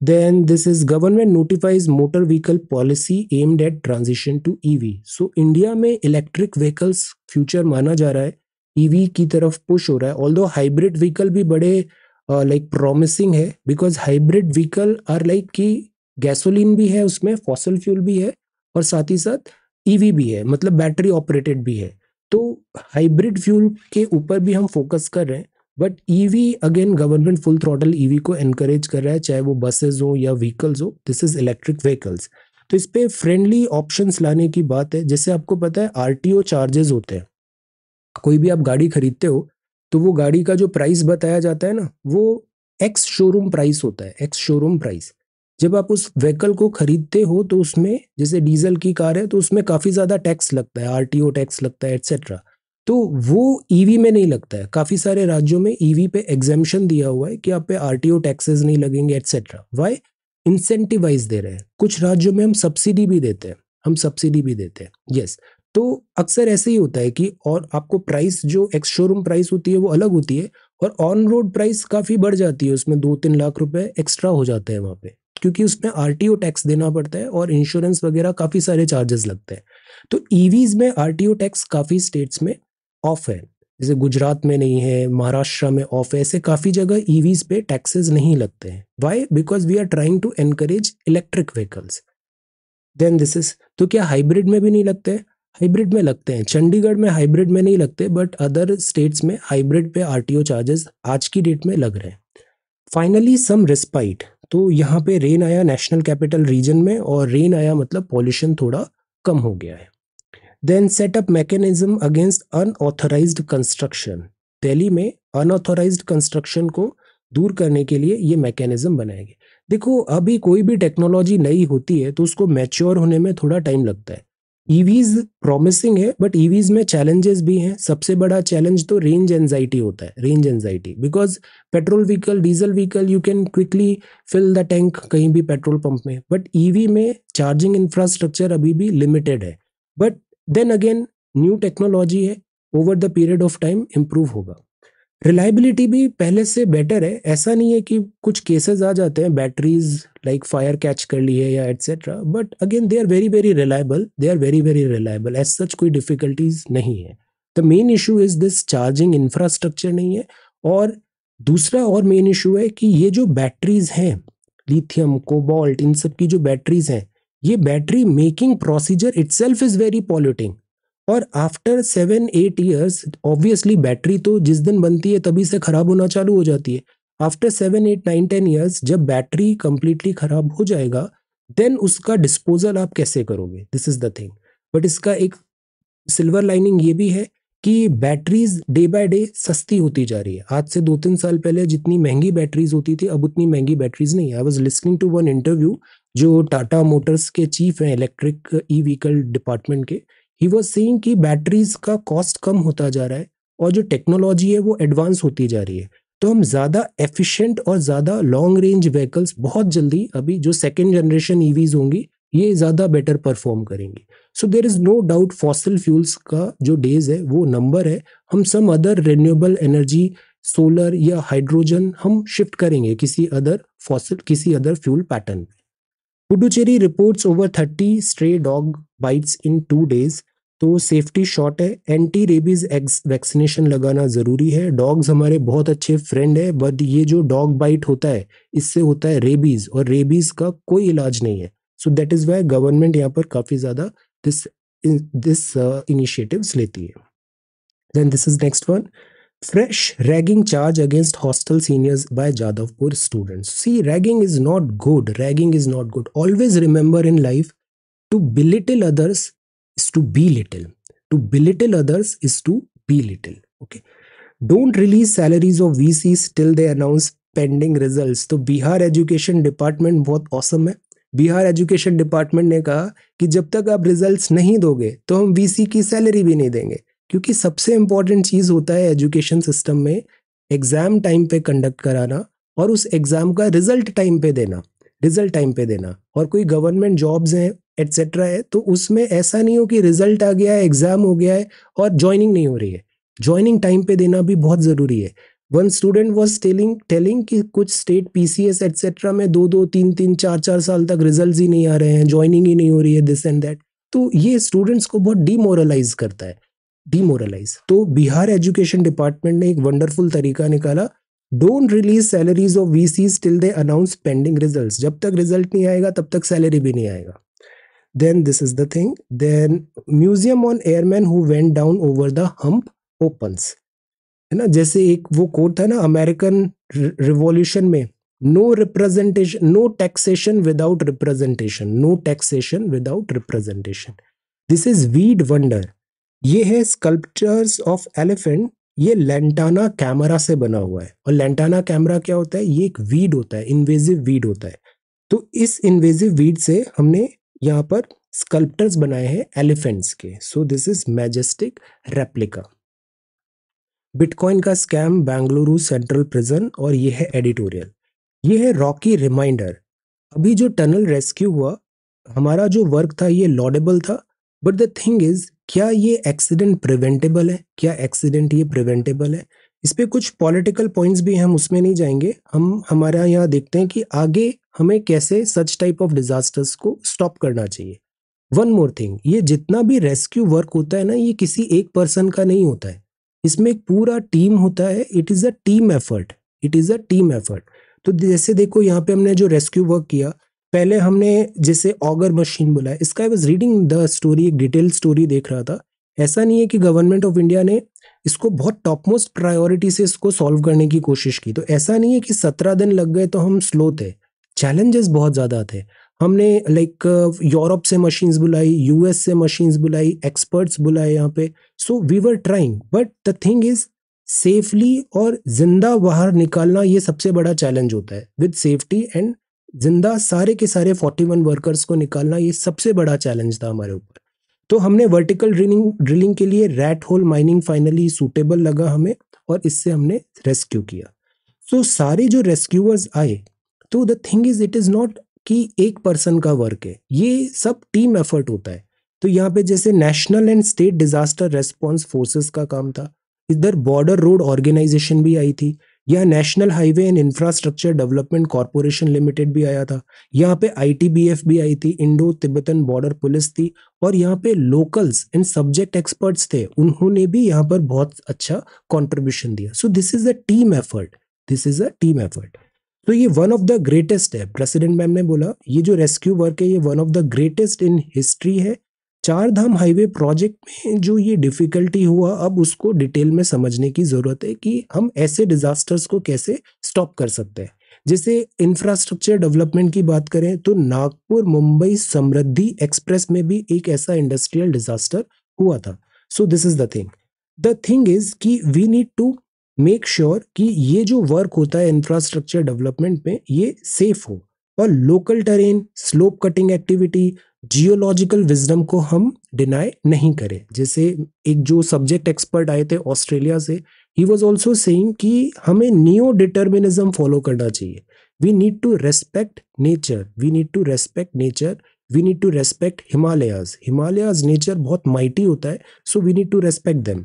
Then this is government notifies motor vehicle policy aimed at transition to EV so India में इलेक्ट्रिक व्हीकल्स फ्यूचर माना जा रहा है ईवी e की तरफ़ पुश हो रहा है। ऑल हाइब्रिड व्हीकल भी बड़े लाइक uh, प्रॉमिसिंग है because hybrid vehicle are like कि गैसोलीन भी है उसमें, फॉसल फ्यूल भी है और साथ ही साथ ईवी भी है मतलब बैटरी ऑपरेटेड भी है। तो हाइब्रिड फ्यूल के ऊपर भी हम फोकस कर रहे हैं, but EV again government full throttle EV को एनकरेज कर रहा है, चाहे वो बसेस हो या व्हीकल्स हो दिस इज़ इलेक्ट्रिक व्हीकल्स तो इस पे फ्रेंडली ऑप्शंस लाने की बात है, जैसे आपको पता है आरटीओ चार्जेस होते हैं। कोई भी आप गाड़ी खरीदते हो तो वो गाड़ी का जो प्राइस बताया जाता है ना, वो एक्स शोरूम प्राइस होता है एक्स शोरूम प्राइस जब आप उस व्हीकल को खरीदते हो तो उसमें जैसे डीजल की कार है तो उसमें काफ़ी ज़्यादा टैक्स लगता है आरटीओ टैक्स लगता है एट्सेट्रा तो वो ईवी में नहीं लगता है। काफ़ी सारे राज्यों में ईवी पे एग्जामेशन दिया हुआ है कि आप पे आरटीओ टैक्सेस नहीं लगेंगे एट्सेट्रा वाई इंसेंटिवाइज दे रहे हैं। कुछ राज्यों में हम सब्सिडी भी देते हैं। हम सब्सिडी भी देते हैं। यस तो अक्सर ऐसे ही होता है कि और आपको प्राइस जो एक्स शोरूम प्राइस होती है, वो अलग होती है और ऑन रोड प्राइस काफ़ी बढ़ जाती है। उसमें दो तीन लाख रुपए एक्स्ट्रा हो जाते हैं वहाँ पे। क्योंकि उसमें आरटीओ टैक्स देना पड़ता है और इंश्योरेंस वगैरह काफ़ी सारे चार्जेस लगते हैं। तो ईवीज में आरटीओ टैक्स काफ़ी स्टेट्स में ऑफ़ है। जैसे गुजरात में नहीं है, महाराष्ट्र में ऑफ़ है, ऐसे काफ़ी जगह ईवीज पे टैक्सेस नहीं लगते हैं। Why because we are trying to encourage electric vehicles then this is तो क्या हाइब्रिड में भी नहीं लगते? हाइब्रिड में लगते हैं। चंडीगढ़ में हाइब्रिड में नहीं लगते बट अदर स्टेट्स में हाइब्रिड पे आरटीओ चार्जेस आज की डेट में लग रहे हैं। फाइनली सम रिस्पाइट तो यहाँ पे रेन आया नेशनल कैपिटल रीजन में और रेन आया मतलब पॉल्यूशन थोड़ा कम हो गया है। Then setup mechanism against unauthorised construction Delhi में अनऑथराइज कंस्ट्रक्शन को दूर करने के लिए ये मैकेनिज्म बनाए गए देखो, अभी कोई भी टेक्नोलॉजी नई होती है तो उसको मैच्योर होने में थोड़ा टाइम लगता है। ईवीज प्रॉमिसिंग है बट ईवीज में चैलेंजेस भी हैं। सबसे बड़ा चैलेंज तो रेंज एनजाइटी होता है range anxiety because petrol vehicle diesel vehicle you can quickly fill the tank कहीं भी पेट्रोल पंप में। बट ईवी में चार्जिंग इंफ्रास्ट्रक्चर अभी भी लिमिटेड है। But then again new technology है। Over the period of time improve होगा। Reliability भी पहले से बेटर है। ऐसा नहीं है कि कुछ केसेस आ जाते हैं बैटरीज लाइक फायर कैच कर ली है या etcetera but again they are very very reliable they are very very reliable as such कोई डिफिकल्टीज नहीं है। The main issue is this charging infrastructure नहीं है। और दूसरा और मेन इशू है कि ये जो बैटरीज हैं लिथियम कोबाल्ट इन सब की जो बैटरीज हैं, ये battery making procedure it is very polluting और after seven eight years obviously battery तो जिस दिन बनती है तभी से खराब होना चालू हो जाती है। After seven eight nine ten years जब बैटरी कंप्लीटली खराब हो जाएगा देन उसका डिस्पोजल आप कैसे करोगे? This is the thing but इसका एक सिल्वर लाइनिंग ये भी है कि बैटरीज डे बाय डे सस्ती होती जा रही है। आज से दो तीन साल पहले जितनी महँगी बैटरीज होती थी, अब उतनी महँगी बैटरीज नहीं I was listening to one interview जो टाटा मोटर्स के चीफ हैं इलेक्ट्रिक ई व्हीकल डिपार्टमेंट के। ही वॉज़ सेइंग कि बैटरीज का कॉस्ट कम होता जा रहा है और जो टेक्नोलॉजी है वो एडवांस होती जा रही है। तो हम ज़्यादा एफिशिएंट और ज़्यादा लॉन्ग रेंज व्हीकल्स बहुत जल्दी अभी जो सेकेंड जनरेशन ईवीज होंगी, ये ज़्यादा बेटर परफॉर्म करेंगी। So there is no doubt fossil fuels का जो डेज़ है, वो नंबर है। हम some other renewable energy solar या हाइड्रोजन हम शिफ्ट करेंगे किसी अदर फॉसिल किसी other fuel pattern Puducherry reports over thirty stray dog bites in two days तो सेफ्टी शॉट है. एंटी रेबीज वैक्सीनेशन लगाना ज़रूरी है. डॉग्स हमारे बहुत अच्छे फ्रेंड है बट ये जो डॉग बाइट होता है इससे होता है रेबीज और रेबीज का कोई इलाज नहीं है. So that is why government यहाँ पर काफ़ी ज़्यादा this uh, initiatives लेती है. Then this is next one. Fresh ragging charge against hostel seniors by jadavpur students see ragging is not good ragging is not good always remember in life to belittle others is to be little to belittle others is to be little okay don't release salaries of vcs till they announce pending results तो Bihar education department बहुत awesome है Bihar education department ने कहा कि जब तक आप results नहीं दोगे तो हम वीसी की सैलरी भी नहीं देंगे क्योंकि सबसे इंपॉर्टेंट चीज़ होता है एजुकेशन सिस्टम में एग्ज़ाम टाइम पे कंडक्ट कराना और उस एग्ज़ाम का रिज़ल्ट टाइम पे देना रिज़ल्ट टाइम पे देना। और कोई गवर्नमेंट जॉब्स हैं एट्सेट्रा है तो उसमें ऐसा नहीं हो कि रिज़ल्ट आ गया है एग्ज़ाम हो गया है और ज्वाइनिंग नहीं हो रही है। ज्वाइनिंग टाइम पे देना भी बहुत ज़रूरी है। One student was telling telling कि कुछ स्टेट पीसीएस एटसेट्रा में दो दो, तीन तीन, चार चार साल तक रिज़ल्ट ही नहीं आ रहे हैं ज्वाइनिंग ही नहीं हो रही है दिस एंड दैट तो ये स्टूडेंट्स को बहुत डीमोरलाइज करता है। डीमोरलाइज तो बिहार एजुकेशन डिपार्टमेंट ने एक वंडरफुल तरीका निकाला। Don't release salaries of V C till they announce pending result जब तक रिज़ल्ट नहीं आएगा, तब तक सैलरी भी नहीं आएगा। Then this is the thing then museum on airman who went down over the hump opens है ना? जैसे एक वो कोड था ना अमेरिकन रिवॉल्यूशन में no representation no taxation without representation no taxation without representation this is weed wonder ये है स्कल्पचर्स ऑफ़ एलिफेंट ये लेंटाना कैमरा से बना हुआ है। और लेंटाना कैमरा क्या होता है? ये एक वीड होता है इन्वेजिव वीड होता है। तो इस इन्वेजिव वीड से हमने यहाँ पर स्कल्प्टर्स बनाए हैं एलिफेंट्स के। So this is majestic replica bitcoin का स्कैम बेंगलुरु सेंट्रल प्रिजन और ये है एडिटोरियल ये है रॉकी रिमाइंडर अभी जो टनल रेस्क्यू हुआ, हमारा जो वर्क था, ये लॉडेबल था। बट द थिंग इज़ क्या ये एक्सीडेंट प्रिवेंटेबल है? क्या एक्सीडेंट ये प्रिवेंटेबल है? इस पर कुछ पॉलिटिकल पॉइंट्स भी हम उसमें नहीं जाएँगे। हम, हमारा यहाँ देखते हैं कि आगे हमें कैसे सच टाइप ऑफ़ डिजास्टर्स को स्टॉप करना चाहिए। वन मोर थिंग ये जितना भी रेस्क्यू वर्क होता है ना, ये किसी एक पर्सन का नहीं होता है। इसमें एक पूरा टीम होता है it is a team effort it is a team effort तो जैसे देखो यहाँ पे हमने जो रेस्क्यू वर्क किया पहले हमने जिसे ऑगर मशीन बुलाया इसका I was reading the story एक डिटेल स्टोरी देख रहा था। ऐसा नहीं है कि गवर्नमेंट ऑफ़ इंडिया ने इसको बहुत टॉप मोस्ट प्रायोरिटी से इसको सॉल्व करने की कोशिश की। तो ऐसा नहीं है कि सत्रह दिन लग गए तो हम स्लो थे। चैलेंजेस बहुत ज़्यादा थे। हमने लाइक यूरोप से मशीन्स बुलाई यूएस से मशीन्स बुलाई एक्सपर्ट्स बुलाए यहाँ पे। So we were trying but the thing is safely और ज़िंदा बाहर निकालना ये सबसे बड़ा चैलेंज होता है। विद सेफ्टी एंड ज़िंदा सारे के सारे 41 वर्कर्स को निकालना ये सबसे बड़ा चैलेंज था हमारे ऊपर। तो हमने वर्टिकल ड्रिलिंग ड्रिलिंग के लिए rat hole mining finally suitable लगा हमें और इससे हमने रेस्क्यू किया। So, सारे जो रेस्क्यूअर्स आए तो the thing is it is not कि एक पर्सन का वर्क है ये सब टीम एफर्ट होता है। तो यहाँ पे जैसे national and state disaster response forces का काम था इधर बॉर्डर रोड ऑर्गेनाइजेशन भी आई थी या National Highway and Infrastructure Development Corporation Limited भी आया था। यहाँ पे आईटीबीएफ भी आई थी, इंडो तिब्बतन बॉर्डर पुलिस थी और यहाँ पे लोकल्स एंड सब्जेक्ट एक्सपर्ट्स थे। उन्होंने भी यहाँ पर बहुत अच्छा कॉन्ट्रीब्यूशन दिया। So this is a team effort this is a team effort तो ये वन ऑफ़ द ग्रेटेस्ट है। प्रेसिडेंट मैम ने बोला, ये जो रेस्क्यू वर्क है, ये one of the greatest in history है। चार धाम हाईवे प्रोजेक्ट में जो ये डिफिकल्टी हुआ, अब उसको डिटेल में समझने की ज़रूरत है कि हम ऐसे डिजास्टर्स को कैसे स्टॉप कर सकते हैं। जैसे इंफ्रास्ट्रक्चर डेवलपमेंट की बात करें तो नागपुर मुंबई समृद्धि एक्सप्रेस में भी एक ऐसा इंडस्ट्रियल डिजास्टर हुआ था। So this is the thing the thing is कि we need to make sure कि ये जो वर्क होता है इंफ्रास्ट्रक्चर डेवलपमेंट में, ये सेफ़ हो। और local terrain slope cutting activity geological wisdom को हम डिनाई नहीं करें। जैसे एक जो सब्जेक्ट एक्सपर्ट आए थे ऑस्ट्रेलिया से ही वॉज़ ऑल्सो सेइंग कि हमें नियो डिटर्मिनिज्म फॉलो करना चाहिए। We need to respect nature we need to respect nature we need to respect Himalayas Himalayas nature बहुत माइटी होता है so we need to respect them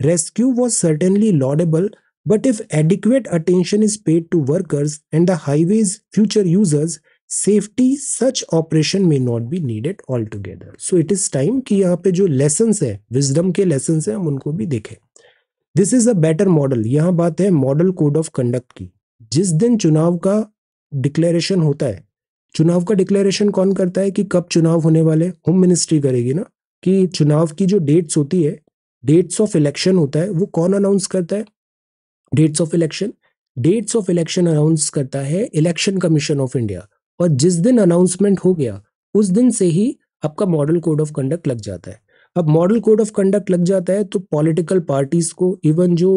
rescue was certainly laudable but if if attention is paid to workers and the highways future future users, safety such operation may not be needed altogether. So it is time कि यहाँ पे जो lessons है wisdom के lessons है हम उनको भी देखें। This is a better model यहाँ बात है मॉडल कोड ऑफ़ कंडक्ट की। जिस दिन चुनाव का डिक्लेरेशन होता है चुनाव का डिक्लेरेशन कौन करता है कि कब चुनाव होने वाले होम मिनिस्ट्री करेगी ना कि चुनाव की जो डेट्स होती है डेट्स ऑफ़ इलेक्शन होता है वो कौन अनाउंस करता है? Dates of election dates of election announce करता है इलेक्शन कमीशन ऑफ़ इंडिया और जिस दिन अनाउंसमेंट हो गया, उस दिन से ही आपका मॉडल कोड ऑफ़ कंडक्ट लग जाता है। अब मॉडल कोड ऑफ़ कंडक्ट लग जाता है तो पॉलिटिकल पार्टीज़ को इवन जो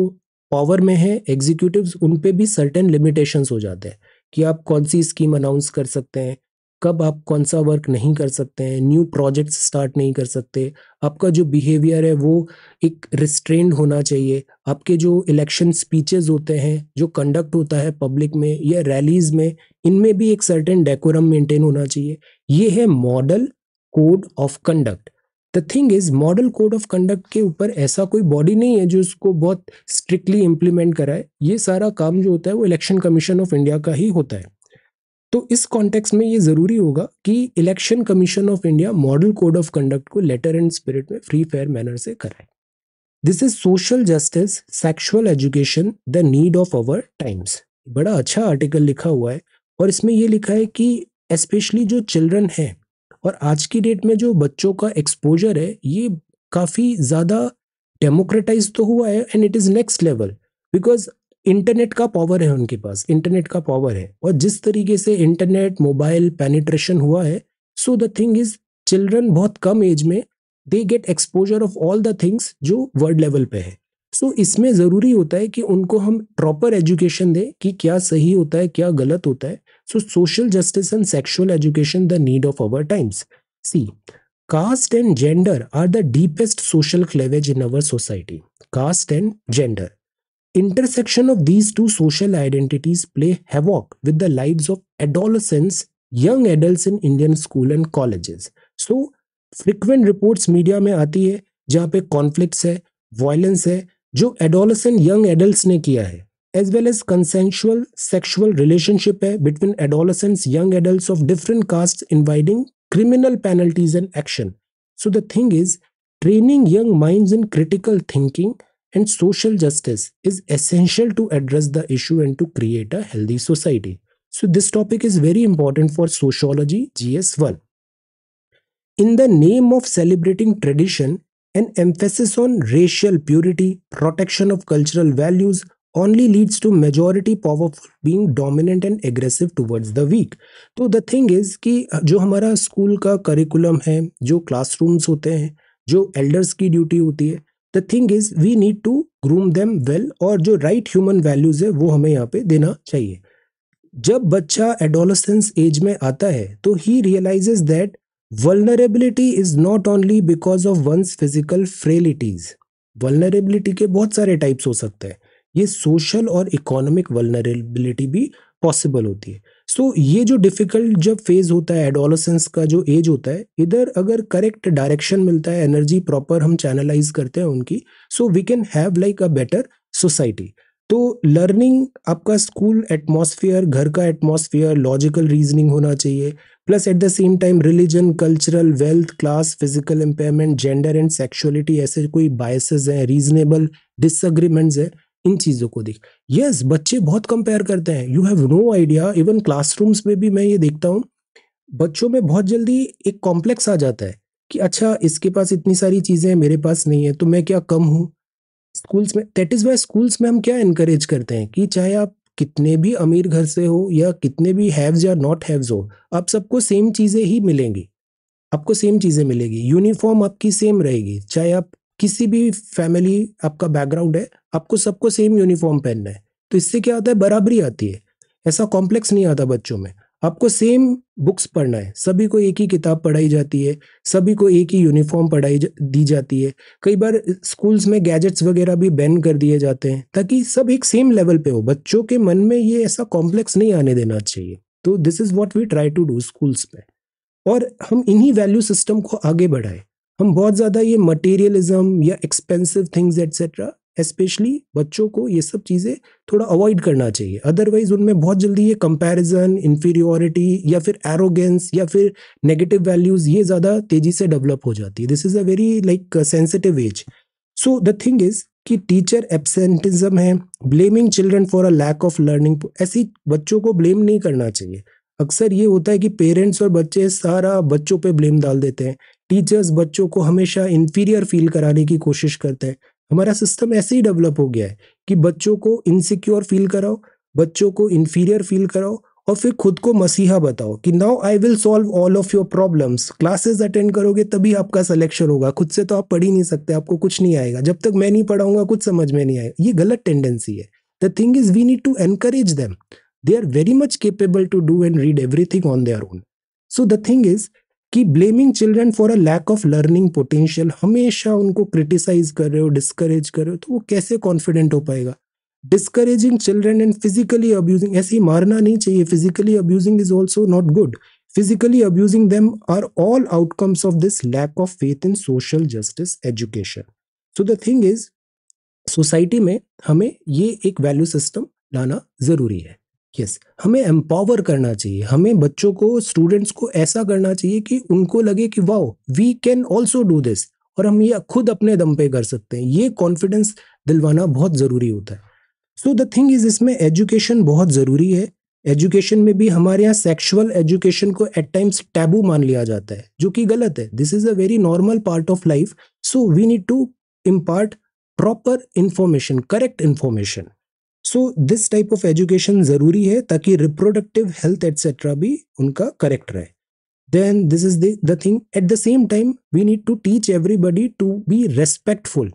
पावर में है एग्जीक्यूटिव उन पे भी सर्टेन लिमिटेशंस हो जाते हैं कि आप कौन सी स्कीम अनाउंस कर सकते हैं। कब आप कौन सा वर्क नहीं कर सकते हैं न्यू प्रोजेक्ट्स स्टार्ट नहीं कर सकते, आपका जो बिहेवियर है वो एक रिस्ट्रेंड होना चाहिए। आपके जो इलेक्शन स्पीचेस होते हैं, जो कंडक्ट होता है पब्लिक में या रैलीज में, इनमें भी एक सर्टेन डेकोरम मेंटेन होना चाहिए। ये है model code of conduct the thing is model code of conduct के ऊपर ऐसा कोई बॉडी नहीं है जो इसको बहुत स्ट्रिक्टली इम्प्लीमेंट कराए। ये सारा काम जो होता है वो इलेक्शन कमीशन ऑफ़ इंडिया का ही होता है। तो इस कॉन्टेक्स्ट में ये ज़रूरी होगा कि Election Commission of India model code of conduct को लेटर एंड स्पिरिट में फ्री फेयर मैनर से कराए। This is social justice sexual education the need of our times बड़ा अच्छा आर्टिकल लिखा हुआ है और इसमें ये लिखा है कि स्पेशली जो चिल्ड्रन है और आज की डेट में जो बच्चों का एक्सपोजर है, ये काफ़ी ज़्यादा डेमोक्रेटाइज तो हुआ है and it is next level because internet का पावर है उनके पास इंटरनेट का पावर है। और जिस तरीके से इंटरनेट मोबाइल पेनिट्रेशन हुआ है so the thing is children बहुत कम एज में they get exposure of all the things जो वर्ल्ड लेवल पे है। सो so, इसमें ज़रूरी होता है कि उनको हम प्रॉपर एजुकेशन दें कि क्या सही होता है क्या गलत होता है। So social justice and sexual education the need of our times see caste and gender are the deepest social cleavage in our society caste and gender Intersection of these two social identities play havoc with the lives of adolescents, young adults in Indian school and colleges. So, frequent reports media में आती है जहाँ पे conflicts है violence है जो adolescent young adults ने किया है as well as consensual sexual relationship है between adolescents young adults of different castes inviting criminal penalties and action. So the thing is training young minds in critical thinking and social justice is essential to address the issue and to create a healthy society. So, this topic is very important for Sociology GS1. In the name of celebrating tradition, an emphasis on racial purity, protection of cultural values only leads to majority powerful being dominant and aggressive towards the weak. तो the thing is कि जो हमारा school का curriculum है जो classrooms होते हैं जो एल्डर्स की ड्यूटी होती है the thing is we need to groom them well और जो राइट ह्यूमन वैल्यूज़ है, वो हमें यहाँ पे देना चाहिए। जब बच्चा एडोलसेंस एज में आता है तो he realises that vulnerability is not only because of one's physical frailties vulnerability के बहुत सारे टाइप्स हो सकते हैं। ये सोशल और इकोनॉमिक वलनरेबिलिटी भी पॉसिबल होती है। सो so, ये जो डिफ़िकल्ट जब फ़ेज़ होता है एडोलसेंस का जो एज होता है इधर अगर करेक्ट डायरेक्शन मिलता है एनर्जी प्रॉपर हम चैनलाइज करते हैं उनकी so we can have like a better society तो लर्निंग आपका स्कूल एटमॉस्फेयर घर का एटमॉस्फेयर लॉजिकल रीजनिंग होना चाहिए plus at the same time religion cultural wealth class physical impairment gender and sexuality ऐसे कोई बायसेस हैं रीजनेबल डिसअग्रीमेंट्स है इन चीज़ों को देख। यस yes, बच्चे बहुत कंपेयर करते हैं। You have no idea even classrooms में भी मैं ये देखता हूँ बच्चों में बहुत जल्दी एक कॉम्प्लेक्स आ जाता है कि अच्छा इसके पास इतनी सारी चीज़ें हैं मेरे पास नहीं है तो मैं क्या कम हूँ? स्कूल्स में दैट इज़ वाई स्कूल्स में हम क्या इनकरेज करते हैं कि चाहे आप कितने भी अमीर घर से हो या कितने भी हैव्स या नॉट हैव्स हो आप सबको सेम चीज़ें ही मिलेंगी। आपको सेम चीज़ें मिलेगी। यूनिफॉर्म आपकी सेम रहेगी। चाहे आप किसी भी फैमिली आपका बैकग्राउंड है आपको सबको सेम यूनिफॉर्म पहनना है। तो इससे क्या आता है? बराबरी आती है। ऐसा कॉम्प्लेक्स नहीं आता बच्चों में। आपको सेम बुक्स पढ़ना है। सभी को एक ही किताब पढ़ाई जाती है। सभी को एक ही यूनिफॉर्म पढ़ाई जा, दी जाती है। कई बार स्कूल्स में गैजेट्स वगैरह भी बैन कर दिए जाते हैं ताकि सब एक सेम लेवल पे हो। बच्चों के मन में ये ऐसा कॉम्प्लेक्स नहीं आने देना चाहिए। तो this is what we try to do schools में। और हम इन्हीं वैल्यू सिस्टम को आगे बढ़ाए। हम बहुत ज़्यादा ये मटेरियलिज्म या एक्सपेंसिव थिंग्स एट्सेट्रा स्पेशली बच्चों को ये सब चीज़ें थोड़ा अवॉइड करना चाहिए। अदरवाइज़ उनमें बहुत जल्दी ये कंपैरिजन इंफीरियोरिटी या फिर एरोगेंस या फिर नेगेटिव वैल्यूज़ ये ज़्यादा तेज़ी से डेवलप हो जाती है। This is a very like sensitive age so the thing is कि टीचर एबसेंटिज्म है blaming children for a lack of learning ऐसी बच्चों को ब्लेम नहीं करना चाहिए। अक्सर ये होता है कि पेरेंट्स और बच्चे सारा बच्चों पे ब्लेम डाल देते हैं। टीचर्स बच्चों को हमेशा इन्फीरियर फील कराने की कोशिश करते हैं। हमारा सिस्टम ऐसे ही डेवलप हो गया है कि बच्चों को इनसिक्योर फील कराओ, बच्चों को इन्फीरियर फील कराओ और फिर खुद को मसीहा बताओ कि now I will solve all of your problems classes attend करोगे तभी आपका सिलेक्शन होगा। खुद से तो आप पढ़ ही नहीं सकते, आपको कुछ नहीं आएगा। जब तक मैं नहीं पढ़ाऊँगा, कुछ समझ में नहीं आएगा। ये गलत टेंडेंसी है। The thing is we need to encourage them they are very much capable to do and read everything on their own so the thing is कि blaming children for a lack of learning potential हमेशा उनको criticise कर रहे हो discourage कर रहे हो तो वो कैसे कॉन्फिडेंट हो पाएगा? Discouraging children and physically abusing ऐसे ही मारना नहीं चाहिए। Physically abusing is also not good physically abusing them are all outcomes of this lack of faith in social justice education so the thing is society में हमें ये एक value system लाना ज़रूरी है। यस हमें एम्पावर करना चाहिए। हमें बच्चों को स्टूडेंट्स को ऐसा करना चाहिए कि उनको लगे कि, wow we can also do this और हम ये खुद अपने दम पे कर सकते हैं। ये कॉन्फिडेंस दिलवाना बहुत ज़रूरी होता है। सो द थिंग इज़ इसमें एजुकेशन बहुत ज़रूरी है। एजुकेशन में भी हमारे यहाँ सेक्सुअल एजुकेशन को एट टाइम्स टैबू मान लिया जाता है, जो कि गलत है। This is a very normal part of life so we need to impart proper information correct information so this type of education ज़रूरी है ताकि रिप्रोडक्टिव हेल्थ एटसेट्रा भी उनका करेक्ट रहे। Then this is the thing at the same time we need to teach everybody to be respectful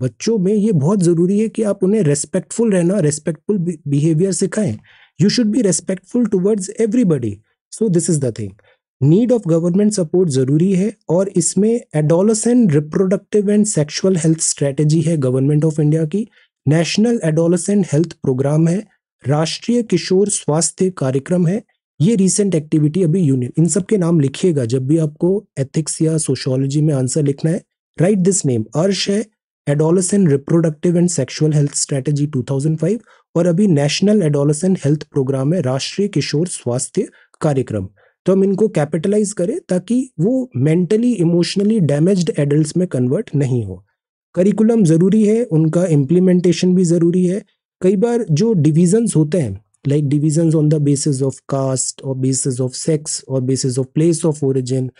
बच्चों में ये बहुत ज़रूरी है कि आप उन्हें रेस्पेक्टफुल रहना रेस्पेक्टफुल बिहेवियर सिखाएँ। You should be respectful towards everybody so this is the thing need of government support ज़रूरी है और इसमें adolescent reproductive and sexual health strategy है गवर्नमेंट ऑफ़ इंडिया की। नेशनल एडोलसेंट हेल्थ प्रोग्राम है, राष्ट्रीय किशोर स्वास्थ्य कार्यक्रम है, ये रिसेंट एक्टिविटी अभी यूनियन इन सब के नाम लिखिएगा, जब भी आपको एथिक्स या सोशोलॉजी में आंसर लिखना है राइट दिस नेम अर्श है adolescent reproductive and sexual health strategy 2005 और अभी नेशनल एडोलसेंट हेल्थ प्रोग्राम है, राष्ट्रीय किशोर स्वास्थ्य कार्यक्रम। तो हम इनको कैपिटलाइज करें ताकि वो मेंटली इमोशनली डैमेज्ड एडल्ट में कन्वर्ट नहीं हो। करिकुलम ज़रूरी है, उनका इम्प्लीमेंटेशन भी ज़रूरी है। कई बार जो डिविजन्स होते हैं like divisions on the basis of caste और बेसिस ऑफ़ सेक्स और basis of place of origin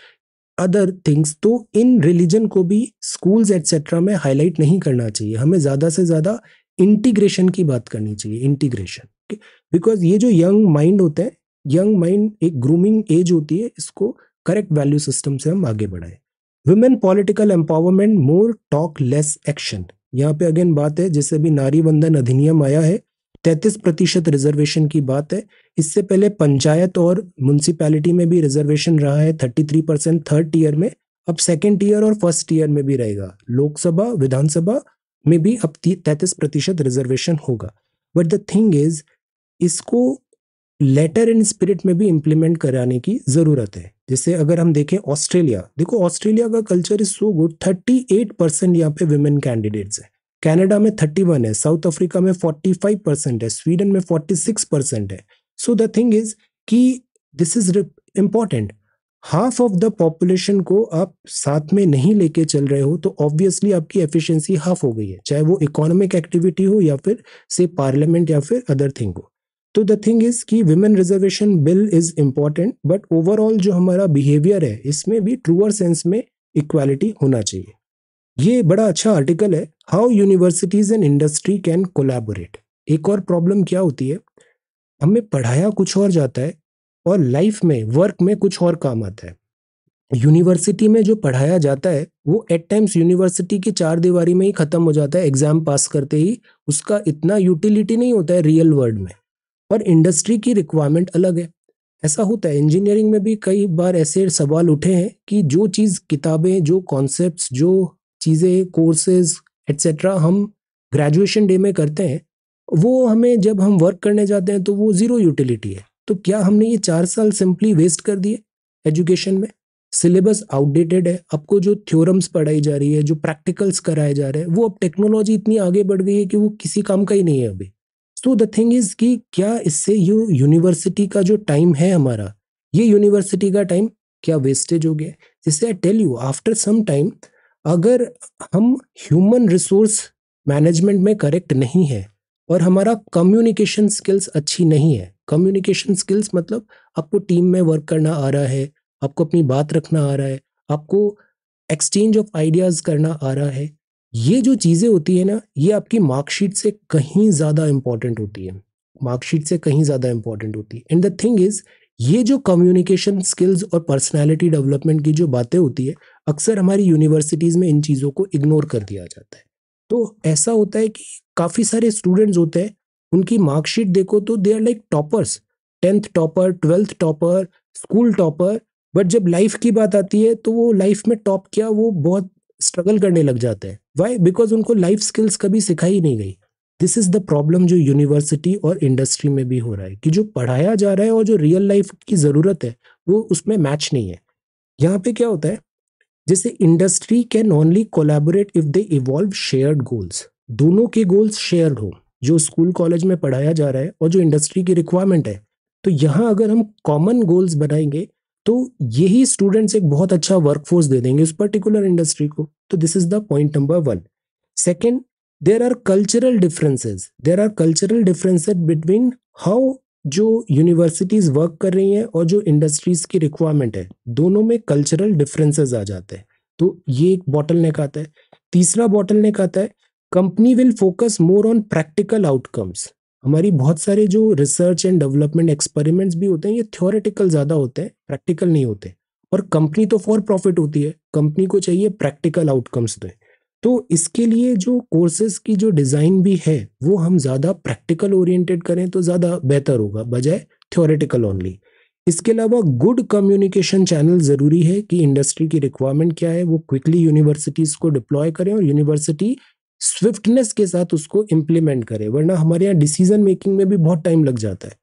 other things तो इन रिलीजन को भी स्कूल्स एट्सेट्रा में हाईलाइट नहीं करना चाहिए। हमें ज़्यादा से ज़्यादा इंटीग्रेशन की बात करनी चाहिए इंटीग्रेशन बिकॉज़ ये जो यंग माइंड होता है यंग माइंड एक ग्रूमिंग एज होती है, इसको करेक्ट वैल्यू सिस्टम से हम आगे बढ़ाएँ। Women political empowerment more talk less action यहाँ पे अगेन बात है, जैसे भी नारी बंधन अधिनियम आया है, तैतीस प्रतिशत रिजर्वेशन की बात है। इससे पहले पंचायत और म्यूनसिपैलिटी में भी रिजर्वेशन रहा है thirty three percent third year में। अब सेकेंड ईयर और फ़र्स्ट ईयर में भी रहेगा। लोकसभा, विधानसभा में भी अब तैतीस प्रतिशत रिजर्वेशन होगा। बट द थिंग इज़ इसको लेटर एंड स्पिरिट में भी इम्प्लीमेंट कराने की ज़रूरत है। जैसे अगर हम देखें ऑस्ट्रेलिया देखो ऑस्ट्रेलिया का culture is so good thirty eight percent यहाँ पे वुमेन कैंडिडेट्स है। कनाडा में थर्टी वन है साउथ अफ्रीका में फोर्टी फाइव परसेंट है स्वीडन में फोर्टी सिक्स परसेंट है। सो द थिंग इज़ कि this is important half of the population को आप साथ में नहीं लेके चल रहे हो तो ऑब्वियसली आपकी एफिशिएंसी हाफ़ हो गई है, चाहे वो इकोनॉमिक एक्टिविटी हो या फिर से पार्लियामेंट या फिर अदर थिंग हो। तो द थिंग इज़ कि women reservation bill is important but overall जो हमारा बिहेवियर है, इसमें भी ट्रूअर सेंस में इक्वालिटी होना चाहिए। ये बड़ा अच्छा आर्टिकल है how universities and industry can collaborate एक और प्रॉब्लम क्या होती है, हमें पढ़ाया कुछ और जाता है और लाइफ में वर्क में कुछ और काम आता है। यूनिवर्सिटी में जो पढ़ाया जाता है, वो एट टाइम्स यूनिवर्सिटी की चार दीवारी में ही खत्म हो जाता है एग्ज़ाम पास करते ही उसका इतना यूटिलिटी नहीं होता है रियल वर्ल्ड में। और इंडस्ट्री की रिक्वायरमेंट अलग है। ऐसा होता है। इंजीनियरिंग में भी कई बार ऐसे सवाल उठे हैं कि जो चीज़ किताबें, जो कॉन्सेप्ट्स जो चीज़ें कोर्सेज एट्सेट्रा हम ग्रेजुएशन डे में करते हैं, वो हमें जब हम वर्क करने जाते हैं तो वो ज़ीरो यूटिलिटी है। तो क्या हमने ये चार साल सिंपली वेस्ट कर दिए एजुकेशन में? सिलेबस आउटडेटेड है। आपको जो थ्योरम्स पढ़ाई जा रही है, जो प्रैक्टिकल्स कराए जा रहे हैं, वो अब टेक्नोलॉजी इतनी आगे बढ़ गई है कि वो किसी काम का ही नहीं है अभी। सो द थिंग इज़ कि क्या इससे यू यूनिवर्सिटी का जो टाइम है हमारा, ये यूनिवर्सिटी का टाइम क्या वेस्टेज हो गया जिससे I tell you after some time अगर हम ह्यूमन रिसोर्स मैनेजमेंट में करेक्ट नहीं है और हमारा कम्युनिकेशन स्किल्स अच्छी नहीं है कम्युनिकेशन स्किल्स मतलब आपको टीम में वर्क करना आ रहा है, आपको अपनी बात रखना आ रहा है, आपको एक्सचेंज ऑफ़ आइडियाज़ करना आ रहा है ये जो चीज़ें होती है ना, ये आपकी मार्कशीट से कहीं ज़्यादा इंपॉर्टेंट होती है। मार्कशीट से कहीं ज़्यादा इंपॉर्टेंट होती है। एंड द थिंग इज़ ये जो कम्युनिकेशन स्किल्स और पर्सनैलिटी डेवलपमेंट की जो बातें होती है, अक्सर हमारी यूनिवर्सिटीज़ में इन चीज़ों को इग्नोर कर दिया जाता है। तो ऐसा होता है कि काफ़ी सारे स्टूडेंट्स होते हैं, उनकी मार्कशीट देखो तो they are like toppers tenth topper twelfth topper school topper but जब लाइफ की बात आती है तो वो लाइफ में टॉप किया, वो बहुत स्ट्रगल करने लग जाते हैं। वाई बिकॉज़ उनको लाइफ स्किल्स कभी सिखाई नहीं गई। दिस इज़ द प्रॉब्लम जो यूनिवर्सिटी और इंडस्ट्री में भी हो रहा है कि जो पढ़ाया जा रहा है और जो रियल लाइफ की ज़रूरत है, वो उसमें मैच नहीं है। यहाँ पे क्या होता है? जैसे industry can only collaborate if they evolve shared goals दोनों के गोल्स शेयर्ड हो, जो स्कूल कॉलेज में पढ़ाया जा रहा है और जो इंडस्ट्री की रिक्वायरमेंट है। तो यहाँ अगर हम कॉमन गोल्स बनाएँगे तो यही स्टूडेंट्स एक बहुत अच्छा वर्कफोर्स दे देंगे उस पर्टिकुलर इंडस्ट्री को। तो this is the point number one second there are cultural differences there are cultural differences between how जो यूनिवर्सिटीज वर्क कर रही हैं और जो इंडस्ट्रीज़ की रिक्वायरमेंट है। दोनों में कल्चरल डिफरेंसेस आ जाते हैं। तो ये एक बॉटल नेक आता है। तीसरा बॉटल नेक आता है। Company will focus more on practical outcomes हमारी बहुत सारे जो रिसर्च एंड डेवलपमेंट एक्सपेरिमेंट्स भी होते हैं, ये थ्योरेटिकल ज़्यादा होते हैं प्रैक्टिकल नहीं होते। और कंपनी तो फॉर प्रॉफिट होती है कंपनी को चाहिए प्रैक्टिकल आउटकम्स दें। तो इसके लिए जो कोर्सेज की जो डिज़ाइन भी है, वो हम ज़्यादा प्रैक्टिकल ओरिएंटेड करें तो ज़्यादा बेहतर होगा, बजाय थ्योरेटिकल ओनली इसके अलावा गुड कम्युनिकेशन चैनल ज़रूरी है कि इंडस्ट्री की रिक्वायरमेंट क्या है, वो क्विकली यूनिवर्सिटीज़ को डिप्लॉय करें और यूनिवर्सिटी स्विफ्टनेस के साथ उसको इम्प्लीमेंट करे, वरना हमारे यहाँ डिसीज़न मेकिंग में भी बहुत टाइम लग जाता है।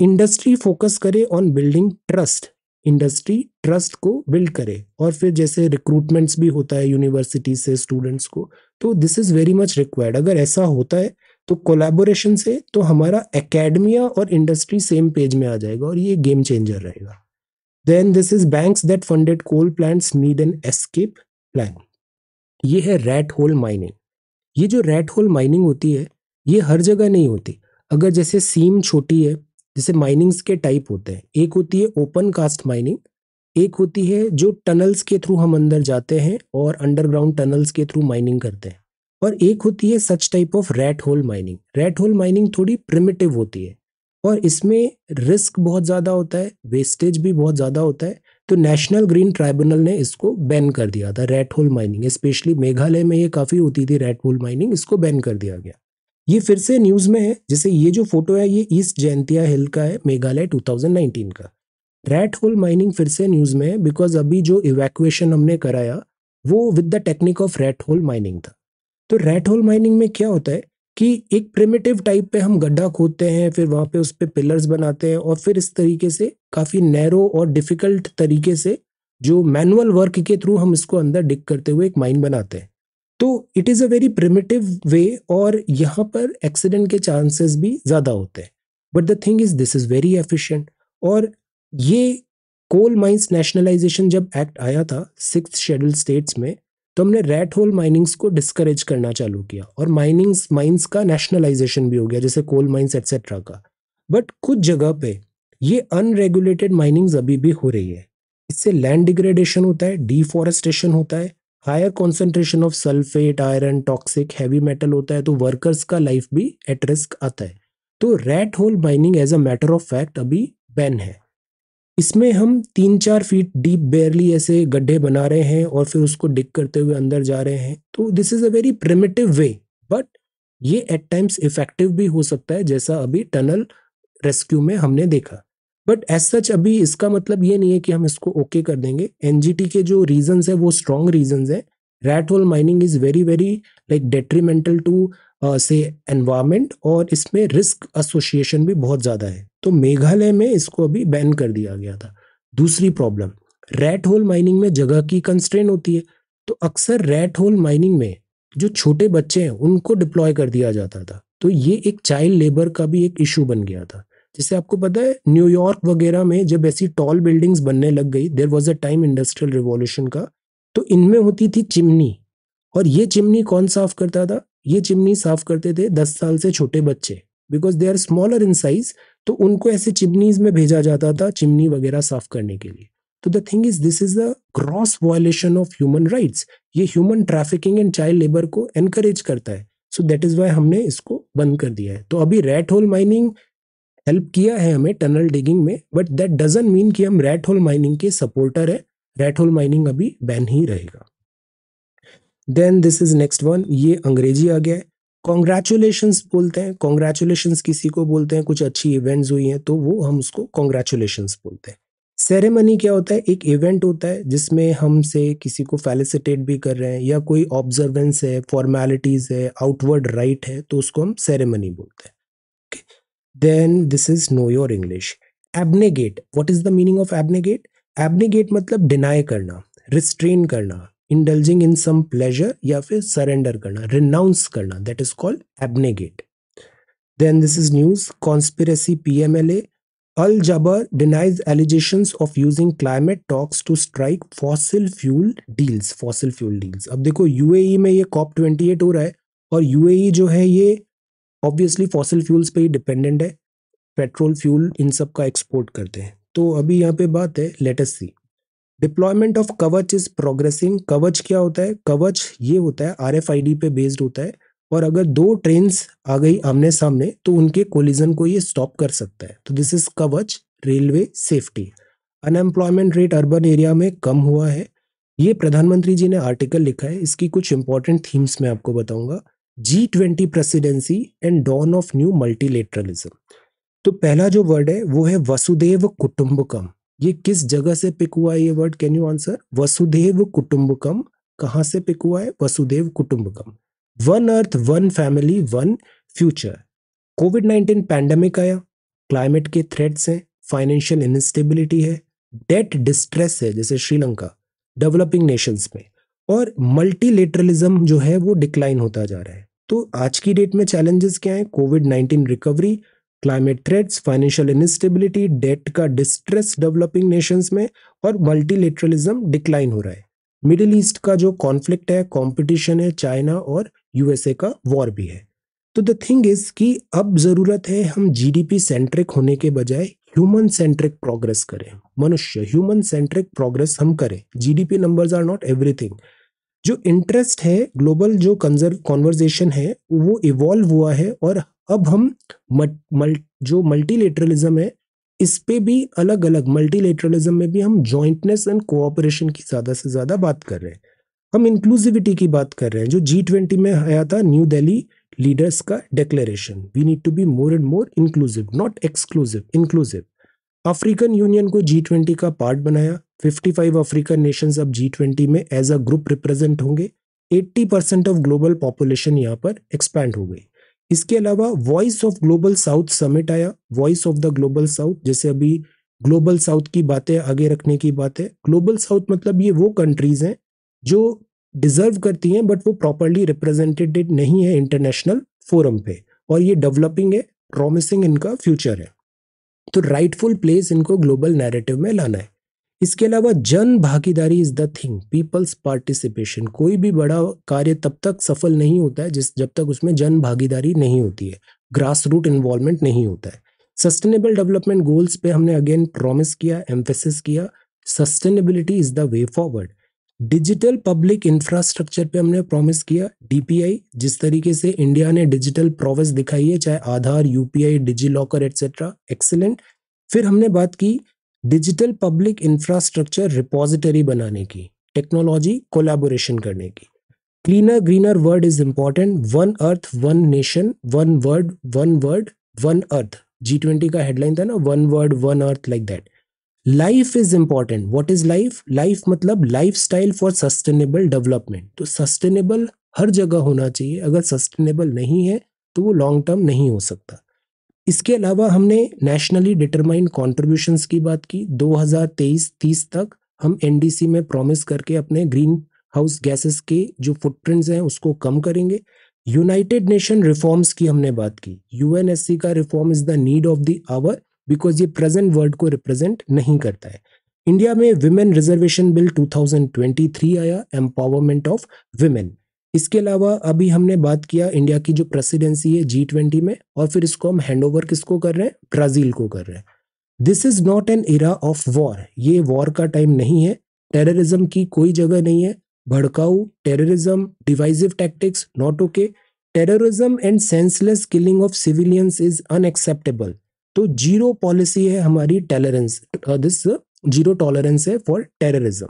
इंडस्ट्री फोकस करे on building trust industry trust को बिल्ड करे और फिर जैसे रिक्रूटमेंट्स भी होता है यूनिवर्सिटी से स्टूडेंट्स को तो this is very much required अगर ऐसा होता है तो कोलैबोरेशन से तो हमारा एकेडमिया और इंडस्ट्री सेम पेज में आ जाएगा और ये गेम चेंजर रहेगा। Then this is banks that funded coal plants need an escape plan ये है रैट होल माइनिंग ये जो रेड होल माइनिंग होती है, ये हर जगह नहीं होती। अगर जैसे सीम छोटी है, जैसे माइनिंग्स के टाइप होते हैं, एक होती है ओपन कास्ट माइनिंग एक होती है जो टनल्स के थ्रू हम अंदर जाते हैं और अंडरग्राउंड टनल्स के थ्रू माइनिंग करते हैं। और एक होती है such type of rat hole mining rat hole mining थोड़ी प्रिमिटिव होती है और इसमें रिस्क बहुत ज़्यादा होता है वेस्टेज भी बहुत ज़्यादा होता है तो नेशनल ग्रीन ट्राइब्यूनल ने इसको बैन कर दिया था rat hole mining specially Meghalaya में ये काफ़ी होती थी रेड होल माइनिंग इसको बैन कर दिया गया। ये फिर से न्यूज़ में है, जैसे ये जो फ़ोटो है, ये ईस्ट जयंतिया हिल का है, मेघालय 2019 का। रेड होल माइनिंग फिर से न्यूज़ में है बिकॉज़ अभी जो इवैक्यूएशन हमने कराया, वो with the technique of rat hole mining था। तो रेड होल माइनिंग में क्या होता है कि एक प्रिमिटिव टाइप पे हम गड्ढा खोदते हैं, फिर वहाँ पे उस पर पिलर्स बनाते हैं और फिर इस तरीके से काफ़ी नैरो और डिफ़िकल्ट तरीके से जो मैनुअल वर्क के थ्रू हम इसको अंदर डिक करते हुए एक माइन बनाते हैं। तो it is a very primitive way और यहाँ पर एक्सीडेंट के चांसेस भी ज़्यादा होते हैं। But the thing is this is very efficient और ये कोल माइंस नेशनलाइजेशन जब एक्ट आया था सिक्स शेड्यूल स्टेट्स में तो हमने रेट होल माइनिंग्स को डिस्करेज करना चालू किया और माइनिंग्स माइंस का नेशनलाइजेशन भी हो गया, जैसे कोल माइंस एटसेट्रा का। बट कुछ जगह पे ये अनरेगुलेटेड माइनिंग्स अभी भी हो रही है। इससे लैंड डिग्रेडेशन होता है डिफॉरेस्टेशन होता है higher concentration of sulphate iron toxic heavy metal होता है तो वर्कर्स का लाइफ भी एट रिस्क आता है। तो rat hole mining as a matter of fact अभी बैन है। इसमें हम तीन चार फीट डीप बेयरली ऐसे गड्ढे बना रहे हैं और फिर उसको डिग करते हुए अंदर जा रहे हैं। तो this is a very primitive way but ये एट टाइम्स इफ़ेक्टिव भी हो सकता है, जैसा अभी टनल रेस्क्यू में हमने देखा। बट एज सच अभी इसका मतलब ये नहीं है कि हम इसको ओके okay कर देंगे। एनजीटी के जो रीजंस है, वो स्ट्रॉन्ग रीजंस है। Rat hole mining is very very like detrimental to से एनवायरमेंट और इसमें रिस्क एसोसिएशन भी बहुत ज़्यादा है। तो मेघालय में इसको अभी बैन कर दिया गया था। दूसरी प्रॉब्लम रैट होल माइनिंग में जगह की कंस्ट्रेन होती है। तो अक्सर रैट होल माइनिंग में जो छोटे बच्चे हैं, उनको डिप्लॉय कर दिया जाता था। तो ये एक चाइल्ड लेबर का भी एक इशू बन गया था। जैसे आपको पता है न्यूयॉर्क वगैरह में जब ऐसी टॉल बिल्डिंग्स बनने लग गई there was a time industrial revolution का तो इनमें होती थी चिमनी। और ये चिमनी कौन साफ़ करता था? ये चिमनी साफ़ करते थे दस साल से छोटे बच्चे। Because they are smaller in size तो उनको ऐसे चिमनीज में भेजा जाता था चिमनी वगैरह साफ़ करने के लिए। तो the thing is this is a gross violation of human rights ये human trafficking and child labour को एनकरेज करता है। सो दैट इज़ वाई हमने इसको बंद कर दिया है। तो अभी रेट होल माइनिंग हेल्प किया है हमें टनल डिगिंग में बट दैट डजेंट मीन कि हम रेट होल माइनिंग के सपोर्टर है। रेट होल माइनिंग अभी बैन ही रहेगा। Then this is next one ये अंग्रेज़ी आ गया है। कॉन्ग्रेचुलेशन बोलते हैं। कॉन्ग्रेचुलेशन किसी को बोलते हैं। कुछ अच्छी इवेंट्स हुई हैं तो वो हम उसको कॉन्ग्रेचुलेशन बोलते हैं। सेरेमनी क्या होता है? एक इवेंट होता है, जिसमें हम से किसी को फेलिसिटेट भी कर रहे हैं, या कोई ऑब्जर्वेंस है फॉर्मेलिटीज है आउटवर्ड राइट है तो उसको हम सेरेमनी बोलते हैं। Then this is no your English abnegate what is the meaning of abnegate abnegate मतलब डिनाई करना रिस्ट्रेन करना। इंडल्जिंग इन सम प्लेजर या फिर सरेंडर करना रिनाउंस करना that is called abnegate then this is news conspiracy PMLA Al Jaber denies allegations of using climate talks to strike fossil fuel deals fossil fuel deals अब देखो UAE में ये COP 28 हो रहा है और यूएई जो है ये ऑब्वियसली फॉसिल फ्यूल्स पे ही डिपेंडेंट है पेट्रोल फ्यूल इन सब का एक्सपोर्ट करते हैं। तो अभी यहाँ पे बात है latest see deployment of Kavach is progressing Kavach क्या होता है? कवच ये होता है आर पे बेस्ड होता है। और अगर दो ट्रेन आ गई आमने सामने तो उनके कोलिजन को ये स्टॉप कर सकता है। तो this is Kavach railway safety unemployment rate urban area में कम हुआ है। ये प्रधानमंत्री जी ने आर्टिकल लिखा है। इसकी कुछ इंपॉर्टेंट थीम्स मैं आपको बताऊँगा। G twenty presidency and dawn of new multilateralism तो पहला जो वर्ड है, वो है वसुदेव कुटुंबकम। ये किस जगह से पिक हुआ है ये word can you answer Vasudev कुटुंबकम। कहाँ से पिक हुआ है? Vasudev कुटुंबकम। One earth one family one future covid nineteen pandemic आया। क्लाइमेट के थ्रेट्स हैं। फाइनेंशियल इनस्टेबिलिटी है। डेट डिस्ट्रेस है, जैसे श्रीलंका। डेवलपिंग नेशंस में। और मल्टीलेटरलिज्म जो है, वो डिक्लाइन होता जा रहा है। तो आज की डेट में चैलेंजेस क्या है? Covid nineteen recovery climate threats financial instability debt का डिस्ट्रेस डेवलपिंग नेशंस में और मल्टीलेटरलिज्म डिक्लाइन हो रहा है मिडिल ईस्ट का जो कॉन्फ्लिक्ट है कंपटीशन है चाइना और यूएसए का वॉर भी है तो द थिंग इज़ कि अब ज़रूरत है हम जीडीपी सेंट्रिक होने के बजाय ह्यूमन सेंट्रिक प्रोग्रेस करें मनुष्य ह्यूमन सेंट्रिक प्रोग्रेस हम करें GDP numbers are not everything जो इंटरेस्ट है ग्लोबल जो कंजर्व कॉन्वर्जेशन है वो इवॉल्व हुआ है और अब हम मल, जो मल्टीलेटरलिज्म है इस पे भी अलग अलग मल्टीलेटरलिज्म में भी हम ज्वाइंटनेस एंड कोऑपरेशन की ज़्यादा से ज़्यादा बात कर रहे हैं। हम इंक्लूसिविटी की बात कर रहे हैं जो जी ट्वेंटी में आया था न्यू दिल्ली लीडर्स का declaration we need to be more and more inclusive not exclusive inclusive African Union को जी ट्वेंटी का पार्ट बनाया 55 अफ्रीकन नेशंस अब जी ट्वेंटी में एज अ ग्रुप रिप्रेजेंट होंगे 80 परसेंट ऑफ़ ग्लोबल पॉपुलेशन यहाँ पर expand हो गई। इसके अलावा voice of global south summit आया। Voice of the global south जैसे अभी ग्लोबल साउथ की बातें, आगे रखने की बात। है ग्लोबल साउथ मतलब ये वो कंट्रीज़ हैं जो डिजर्व करती हैं बट वो प्रॉपरली रिप्रेजेंटेड नहीं है इंटरनेशनल फोरम पे। और ये डेवलपिंग है प्रॉमिसिंग इनका फ्यूचर है। तो राइटफुल प्लेस इनको ग्लोबल नैरेटिव में लाना है। इसके अलावा, जन भागीदारी is the thing people's participation कोई भी बड़ा कार्य तब तक सफल नहीं होता है जिस, जब तक उसमें जन भागीदारी नहीं होती है। ग्रास रूट इन्वॉल्वमेंट नहीं होता है। सस्टेनेबल डेवलपमेंट गोल्स पे हमने अगेन प्रॉमिस किया एम्फेसिस किया। Sustainability is the way forward digital public infrastructure पे हमने प्रॉमिस किया डीपीआई जिस तरीके से इंडिया ने डिजिटल प्रोवेस दिखाई है, चाहे Aadhaar UPI DigiLocker etcetera excellent फिर हमने बात की डिजिटल पब्लिक इंफ्रास्ट्रक्चर रिपोजिटरी बनाने की, टेक्नोलॉजी कोलैबोरेशन करने की। Cleaner, greener world is important one earth, one nation, one world one world, one earth. G twenty का हेडलाइन था ना, one world, one earth like that life is important what is life life मतलब lifestyle for sustainable development तो sustainable हर जगह होना चाहिए। अगर सस्टेनेबल नहीं है तो वो लॉन्ग टर्म नहीं हो सकता। इसके अलावा हमने नेशनली डिटरमाइंड कॉन्ट्रीब्यूशन की बात की। 2023-30 तक हम एनडीसी में प्रॉमिस करके अपने ग्रीन हाउस गैसेस के जो फुटप्रिंट्स हैं, उसको कम करेंगे। यूनाइटेड नेशन रिफॉर्म्स की हमने बात की। यूएनएससी का reform is the need of the hour because ये प्रेजेंट वर्ल्ड को रिप्रेजेंट नहीं करता है। इंडिया में विमेन रिजर्वेशन बिल 2023 आया एम्पावरमेंट ऑफ़ विमेन इसके अलावा अभी हमने बात किया इंडिया की जो प्रेसिडेंसी है जी ट्वेंटी में, और फिर इसको हम हैंड ओवर किसको कर रहे हैं? ब्राज़ील को कर रहे हैं। This is not an era of war ये वॉर का टाइम नहीं है। टेररिज्म की कोई जगह नहीं है। भड़काऊ terrorism divisive tactics not okay terrorism and senseless killing of civilians is unacceptable तो ज़ीरो पॉलिसी है हमारी टॉलरेंस दिस ज़ीरो टॉलरेंस है for terrorism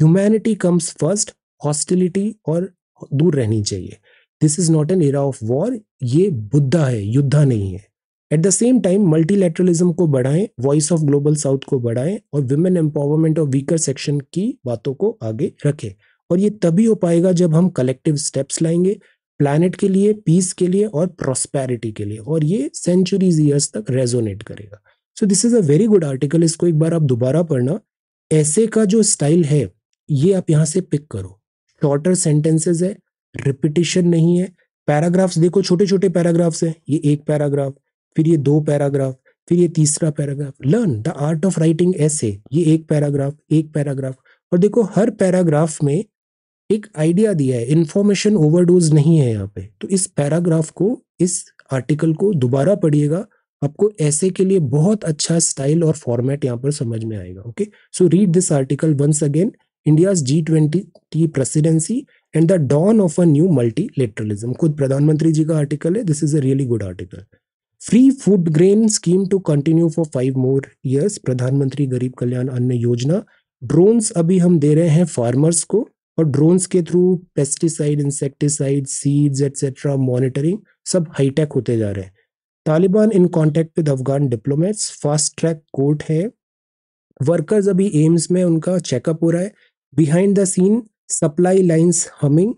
humanity comes first hostility और दूर रहनी चाहिए। This is not an era of war ये बुद्धा है, युद्धा नहीं है। At the same time multilateralism को बढ़ाएँ वॉइस ऑफ़ ग्लोबल साउथ को बढ़ाएँ और women empowerment of weaker section की बातों को आगे रखें। और ये तभी हो पाएगा जब हम कलेक्टिव स्टेप्स लाएँगे प्लानट के लिए पीस के लिए और प्रॉस्पेरिटी के लिए। और ये सेंचुरीज ईयर्स तक रेजोनेट करेगा। So this is a very good article इसको एक बार आप दोबारा पढ़ना। ऐसे का जो स्टाइल है, ये आप यहाँ से पिक करो। शॉर्टर सेंटेंसेज है रिपीटिशन नहीं है। पैराग्राफ्स देखो छोटे छोटे पैराग्राफ्स है। ये एक पैराग्राफ फिर ये दो पैराग्राफ फिर ये तीसरा paragraph learn the art of writing ऐसे ये एक पैराग्राफ एक पैराग्राफ और देखो, हर पैराग्राफ में एक आइडिया दिया है। इन्फॉर्मेशन ओवरडोज नहीं है यहाँ पे। तो इस पैराग्राफ को, इस आर्टिकल को दोबारा पढ़िएगा। आपको ऐसे के लिए बहुत अच्छा स्टाइल और फॉर्मेट यहाँ पर समझ में आएगा okay so read this article once again India G twenty T presidency and the dawn of a new multilateralism खुद प्रधानमंत्री जी का आर्टिकल है this is a really good article free food grain scheme to continue for five more years प्रधानमंत्री गरीब कल्याण अन्न योजना. Drones अभी हम दे रहे हैं फार्मर्स को और ड्रोन्स के through pesticide insecticide seeds etcetera monitoring सब हाईटेक होते जा रहे हैं. Taliban in contact with Afghan diplomats fast track court है. वर्कर्स अभी एम्स में उनका चेकअप हो रहा है. Behind the scene supply lines humming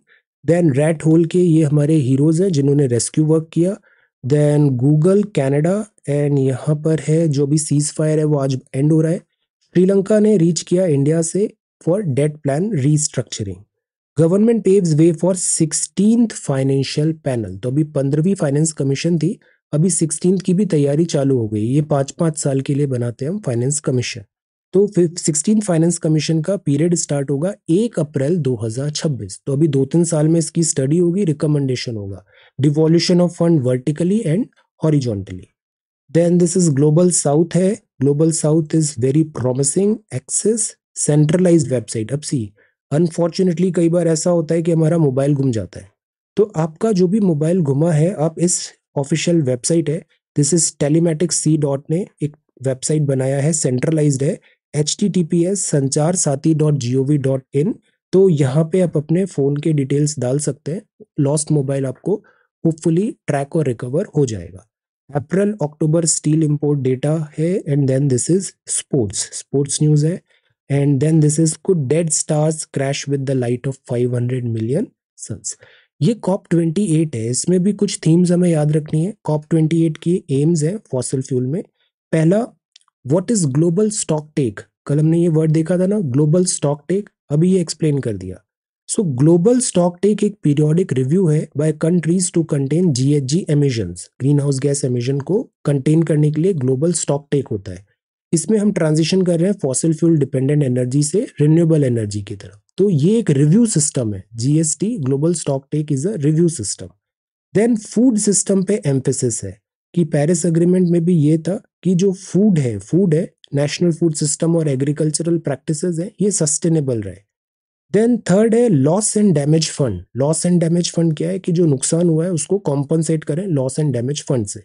then rat hole के ये हमारे हीरोज हैं, जिन्होंने रेस्क्यू वर्क किया। देन गूगल कैनेडा एंड यहाँ पर है जो भी सीज फायर है, वो आज एंड हो रहा है। श्रीलंका ने रीच किया इंडिया से for debt plan restructuring government paves way for sixteen financial panel तो अभी पंद्रहवीं फाइनेंस कमीशन थी, अभी सिक्सटीन की भी तैयारी चालू हो गई। ये पाँच पाँच साल के लिए बनाते हैं हम फाइनेंस कमीशन तो सिक्सटीन फाइनेंस कमीशन का पीरियड स्टार्ट होगा एक अप्रैल 2026 तो अभी दो तीन साल में इसकी स्टडी होगी रिकमेंडेशन होगा। Devolution of fund vertically and horizontally then this is global south है। Global south is very promising access centralize website अब सी अनफॉर्चुनेटली कई बार ऐसा होता है कि हमारा मोबाइल घूम जाता है। तो आपका जो भी मोबाइल घुमा है, आप इस ऑफिशियल वेबसाइट है। This is telematic C DOT ने एक वेबसाइट बनाया है सेंट्रलाइज्ड है। H T T P S Sanchar Saathi dot G O V dot in तो यहाँ पे आप अपने फ़ोन के डिटेल्स डाल सकते हैं। लॉस्ट मोबाइल आपको होपफुली ट्रैक और रिकवर हो जाएगा। April October steel import data है and then this is sports sports news है। And then this is could dead stars crash with the light of 500 million suns ये COP 28 है, इसमें भी कुछ थीम्स हमें याद रखनी है। कॉप 28 की एम्स है फॉसिल फ्यूल में। पहला what is global stock take कल हमने ये वर्ड देखा था ना ग्लोबल स्टॉक टेक अभी ये एक्सप्लेन कर दिया। सो ग्लोबल स्टॉक टेक एक पीरियोडिक रिव्यू है by countries to contain GHG emissions greenhouse gas emission को कंटेन करने के लिए ग्लोबल स्टॉक टेक होता है। इसमें हम ट्रांजिशन कर रहे हैं फॉसिल फ्यूल डिपेंडेंट एनर्जी से रिन्यूएबल एनर्जी की तरफ़। तो ये एक रिव्यू सिस्टम है GST global stock take is a review system then food system पे एम्फेसिस है कि पेरिस अग्रीमेंट में भी ये था कि जो फ़ूड है फ़ूड है नेशनल फ़ूड सिस्टम और एग्रीकल्चरल प्रैक्टिसेस है, ये सस्टेनेबल रहे। देन थर्ड है loss and damage fund loss and damage fund क्या है कि जो नुकसान हुआ है, उसको कॉम्पनसेट करें लॉस एंड डैमेज फंड से।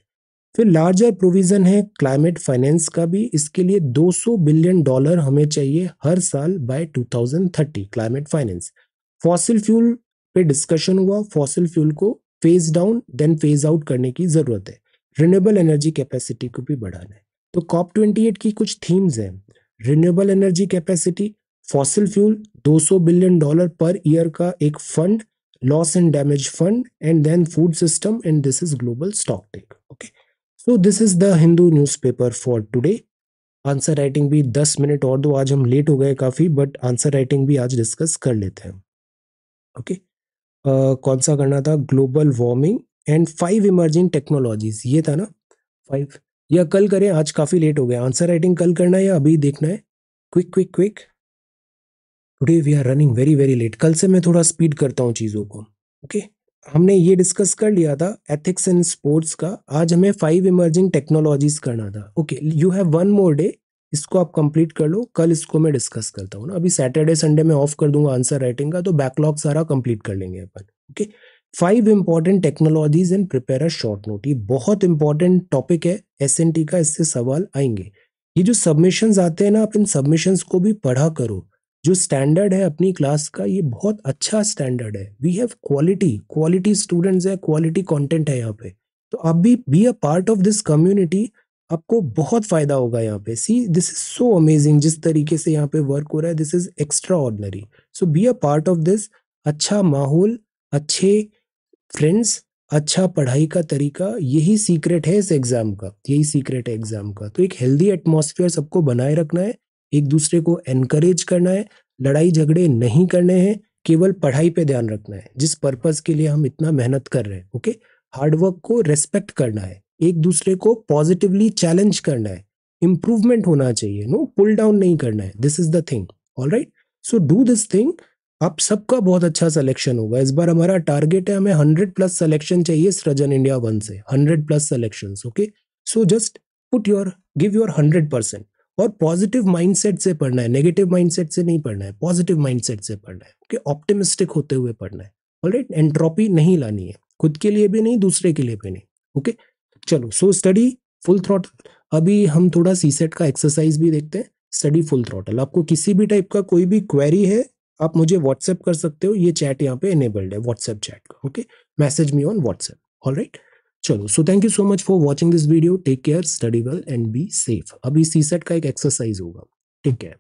फिर लार्जर प्रोविज़न है क्लाइमेट फाइनेंस का भी, इसके लिए 200 बिलियन डॉलर हमें चाहिए हर साल by 2030 climate finance fossil fuel पे डिस्कशन हुआ फॉसिल फ्यूल को phase down then phase out करने की ज़रूरत है। रिन्यूएबल एनर्जी कैपेसिटी को भी बढ़ाना है। तो कॉप ट्वेंटी की कुछ थीम्स हैं। Renewable energy capacity fossil fuel 200 billion dollar per year का एक fund loss and damage fund and then food system and this is global stock take okay so this is the Hindu newspaper for today answer writing भी 10 minute और दो आज हम late हो गए काफ़ी बट आंसर राइटिंग भी आज डिस्कस कर लेते हैं ओके okay? uh, कौन सा करना था? Global warming and five emerging technologies ये था ना? फाइव या कल करें, आज काफ़ी लेट हो गया। आंसर राइटिंग कल करना है या अभी देखना है? Quick quick quick today we are running very very late कल से मैं थोड़ा स्पीड करता हूँ चीज़ों को। Okay okay? हमने ये डिस्कस कर लिया था एथिक्स इन स्पोर्ट्स का। आज हमें फाइव इमर्जिंग टेक्नोलॉजीज़ करना था। Okay you have one more day इसको आप कंप्लीट कर लो। कल इसको मैं डिस्कस करता हूँ ना। अभी सैटरडे संडे में ऑफ़ कर दूँगा आंसर राइटिंग का तो बैकलॉग सारा कंप्लीट कर लेंगे अपन। Okay five important technologies and prepare a short note ये बहुत इंपॉर्टेंट टॉपिक है एसएनटी का, इससे सवाल आएँगे। ये जो सबमिशन आते हैं ना, आप इन सबमिशन को भी पढ़ा करो। जो स्टैंडर्ड है अपनी क्लास का, ये बहुत अच्छा स्टैंडर्ड है। We have quality quality students है क्वालिटी कंटेंट है यहाँ पे। तो आप भी be a part of this community आपको बहुत फ़ायदा होगा यहाँ पे। See this is so amazing जिस तरीके से यहाँ पे वर्क हो रहा है this is extraordinary so be a part of this अच्छा माहौल, अच्छे फ्रेंड्स अच्छा पढ़ाई का तरीका यही सीक्रेट है इस एग्ज़ाम का, यही सीक्रेट है एग्ज़ाम का। तो एक हेल्दी एटमॉस्फेयर सबको बनाए रखना है, एक दूसरे को एनकरेज करना है, लड़ाई झगड़े नहीं करने हैं, केवल पढ़ाई पे ध्यान रखना है, जिस पर्पज के लिए हम इतना मेहनत कर रहे हैं ओके हार्डवर्क को रेस्पेक्ट करना है, एक दूसरे को पॉजिटिवली चैलेंज करना है इंप्रूवमेंट होना चाहिए नो पुल डाउन नहीं करना है this is the thing all right so do this thing आप सबका बहुत अच्छा सिलेक्शन होगा। इस बार हमारा टारगेट है, हमें हंड्रेड प्लस सिलेक्शन चाहिए सृजन इंडिया वन से। Hundred plus selection okay so just put your give your hundred percent और पॉजिटिव माइंडसेट से पढ़ना है। नेगेटिव माइंडसेट से नहीं पढ़ना है। पॉजिटिव माइंडसेट से पढ़ना है ओके ऑप्टिमिस्टिक होते हुए पढ़ना है। ऑलराइट एंट्रोपी नहीं लानी है। खुद के लिए भी नहीं, दूसरे के लिए भी नहीं ओके okay? चलो सो स्टडी फुल थ्रॉट अभी हम थोड़ा सी सेट का एक्सरसाइज भी देखते हैं। स्टडी फुल थ्रॉटल आपको किसी भी टाइप का कोई भी क्वेरी है आप मुझे व्हाट्सएप कर सकते हो, ये चैट यहाँ पे एनेबल्ड है व्हाट्सएप चैट का okay message me on WhatsApp all right चलो so thank you so much for watching this video take care study well and be safe अभी सी सेट का एक एक्सरसाइज होगा टेक केयर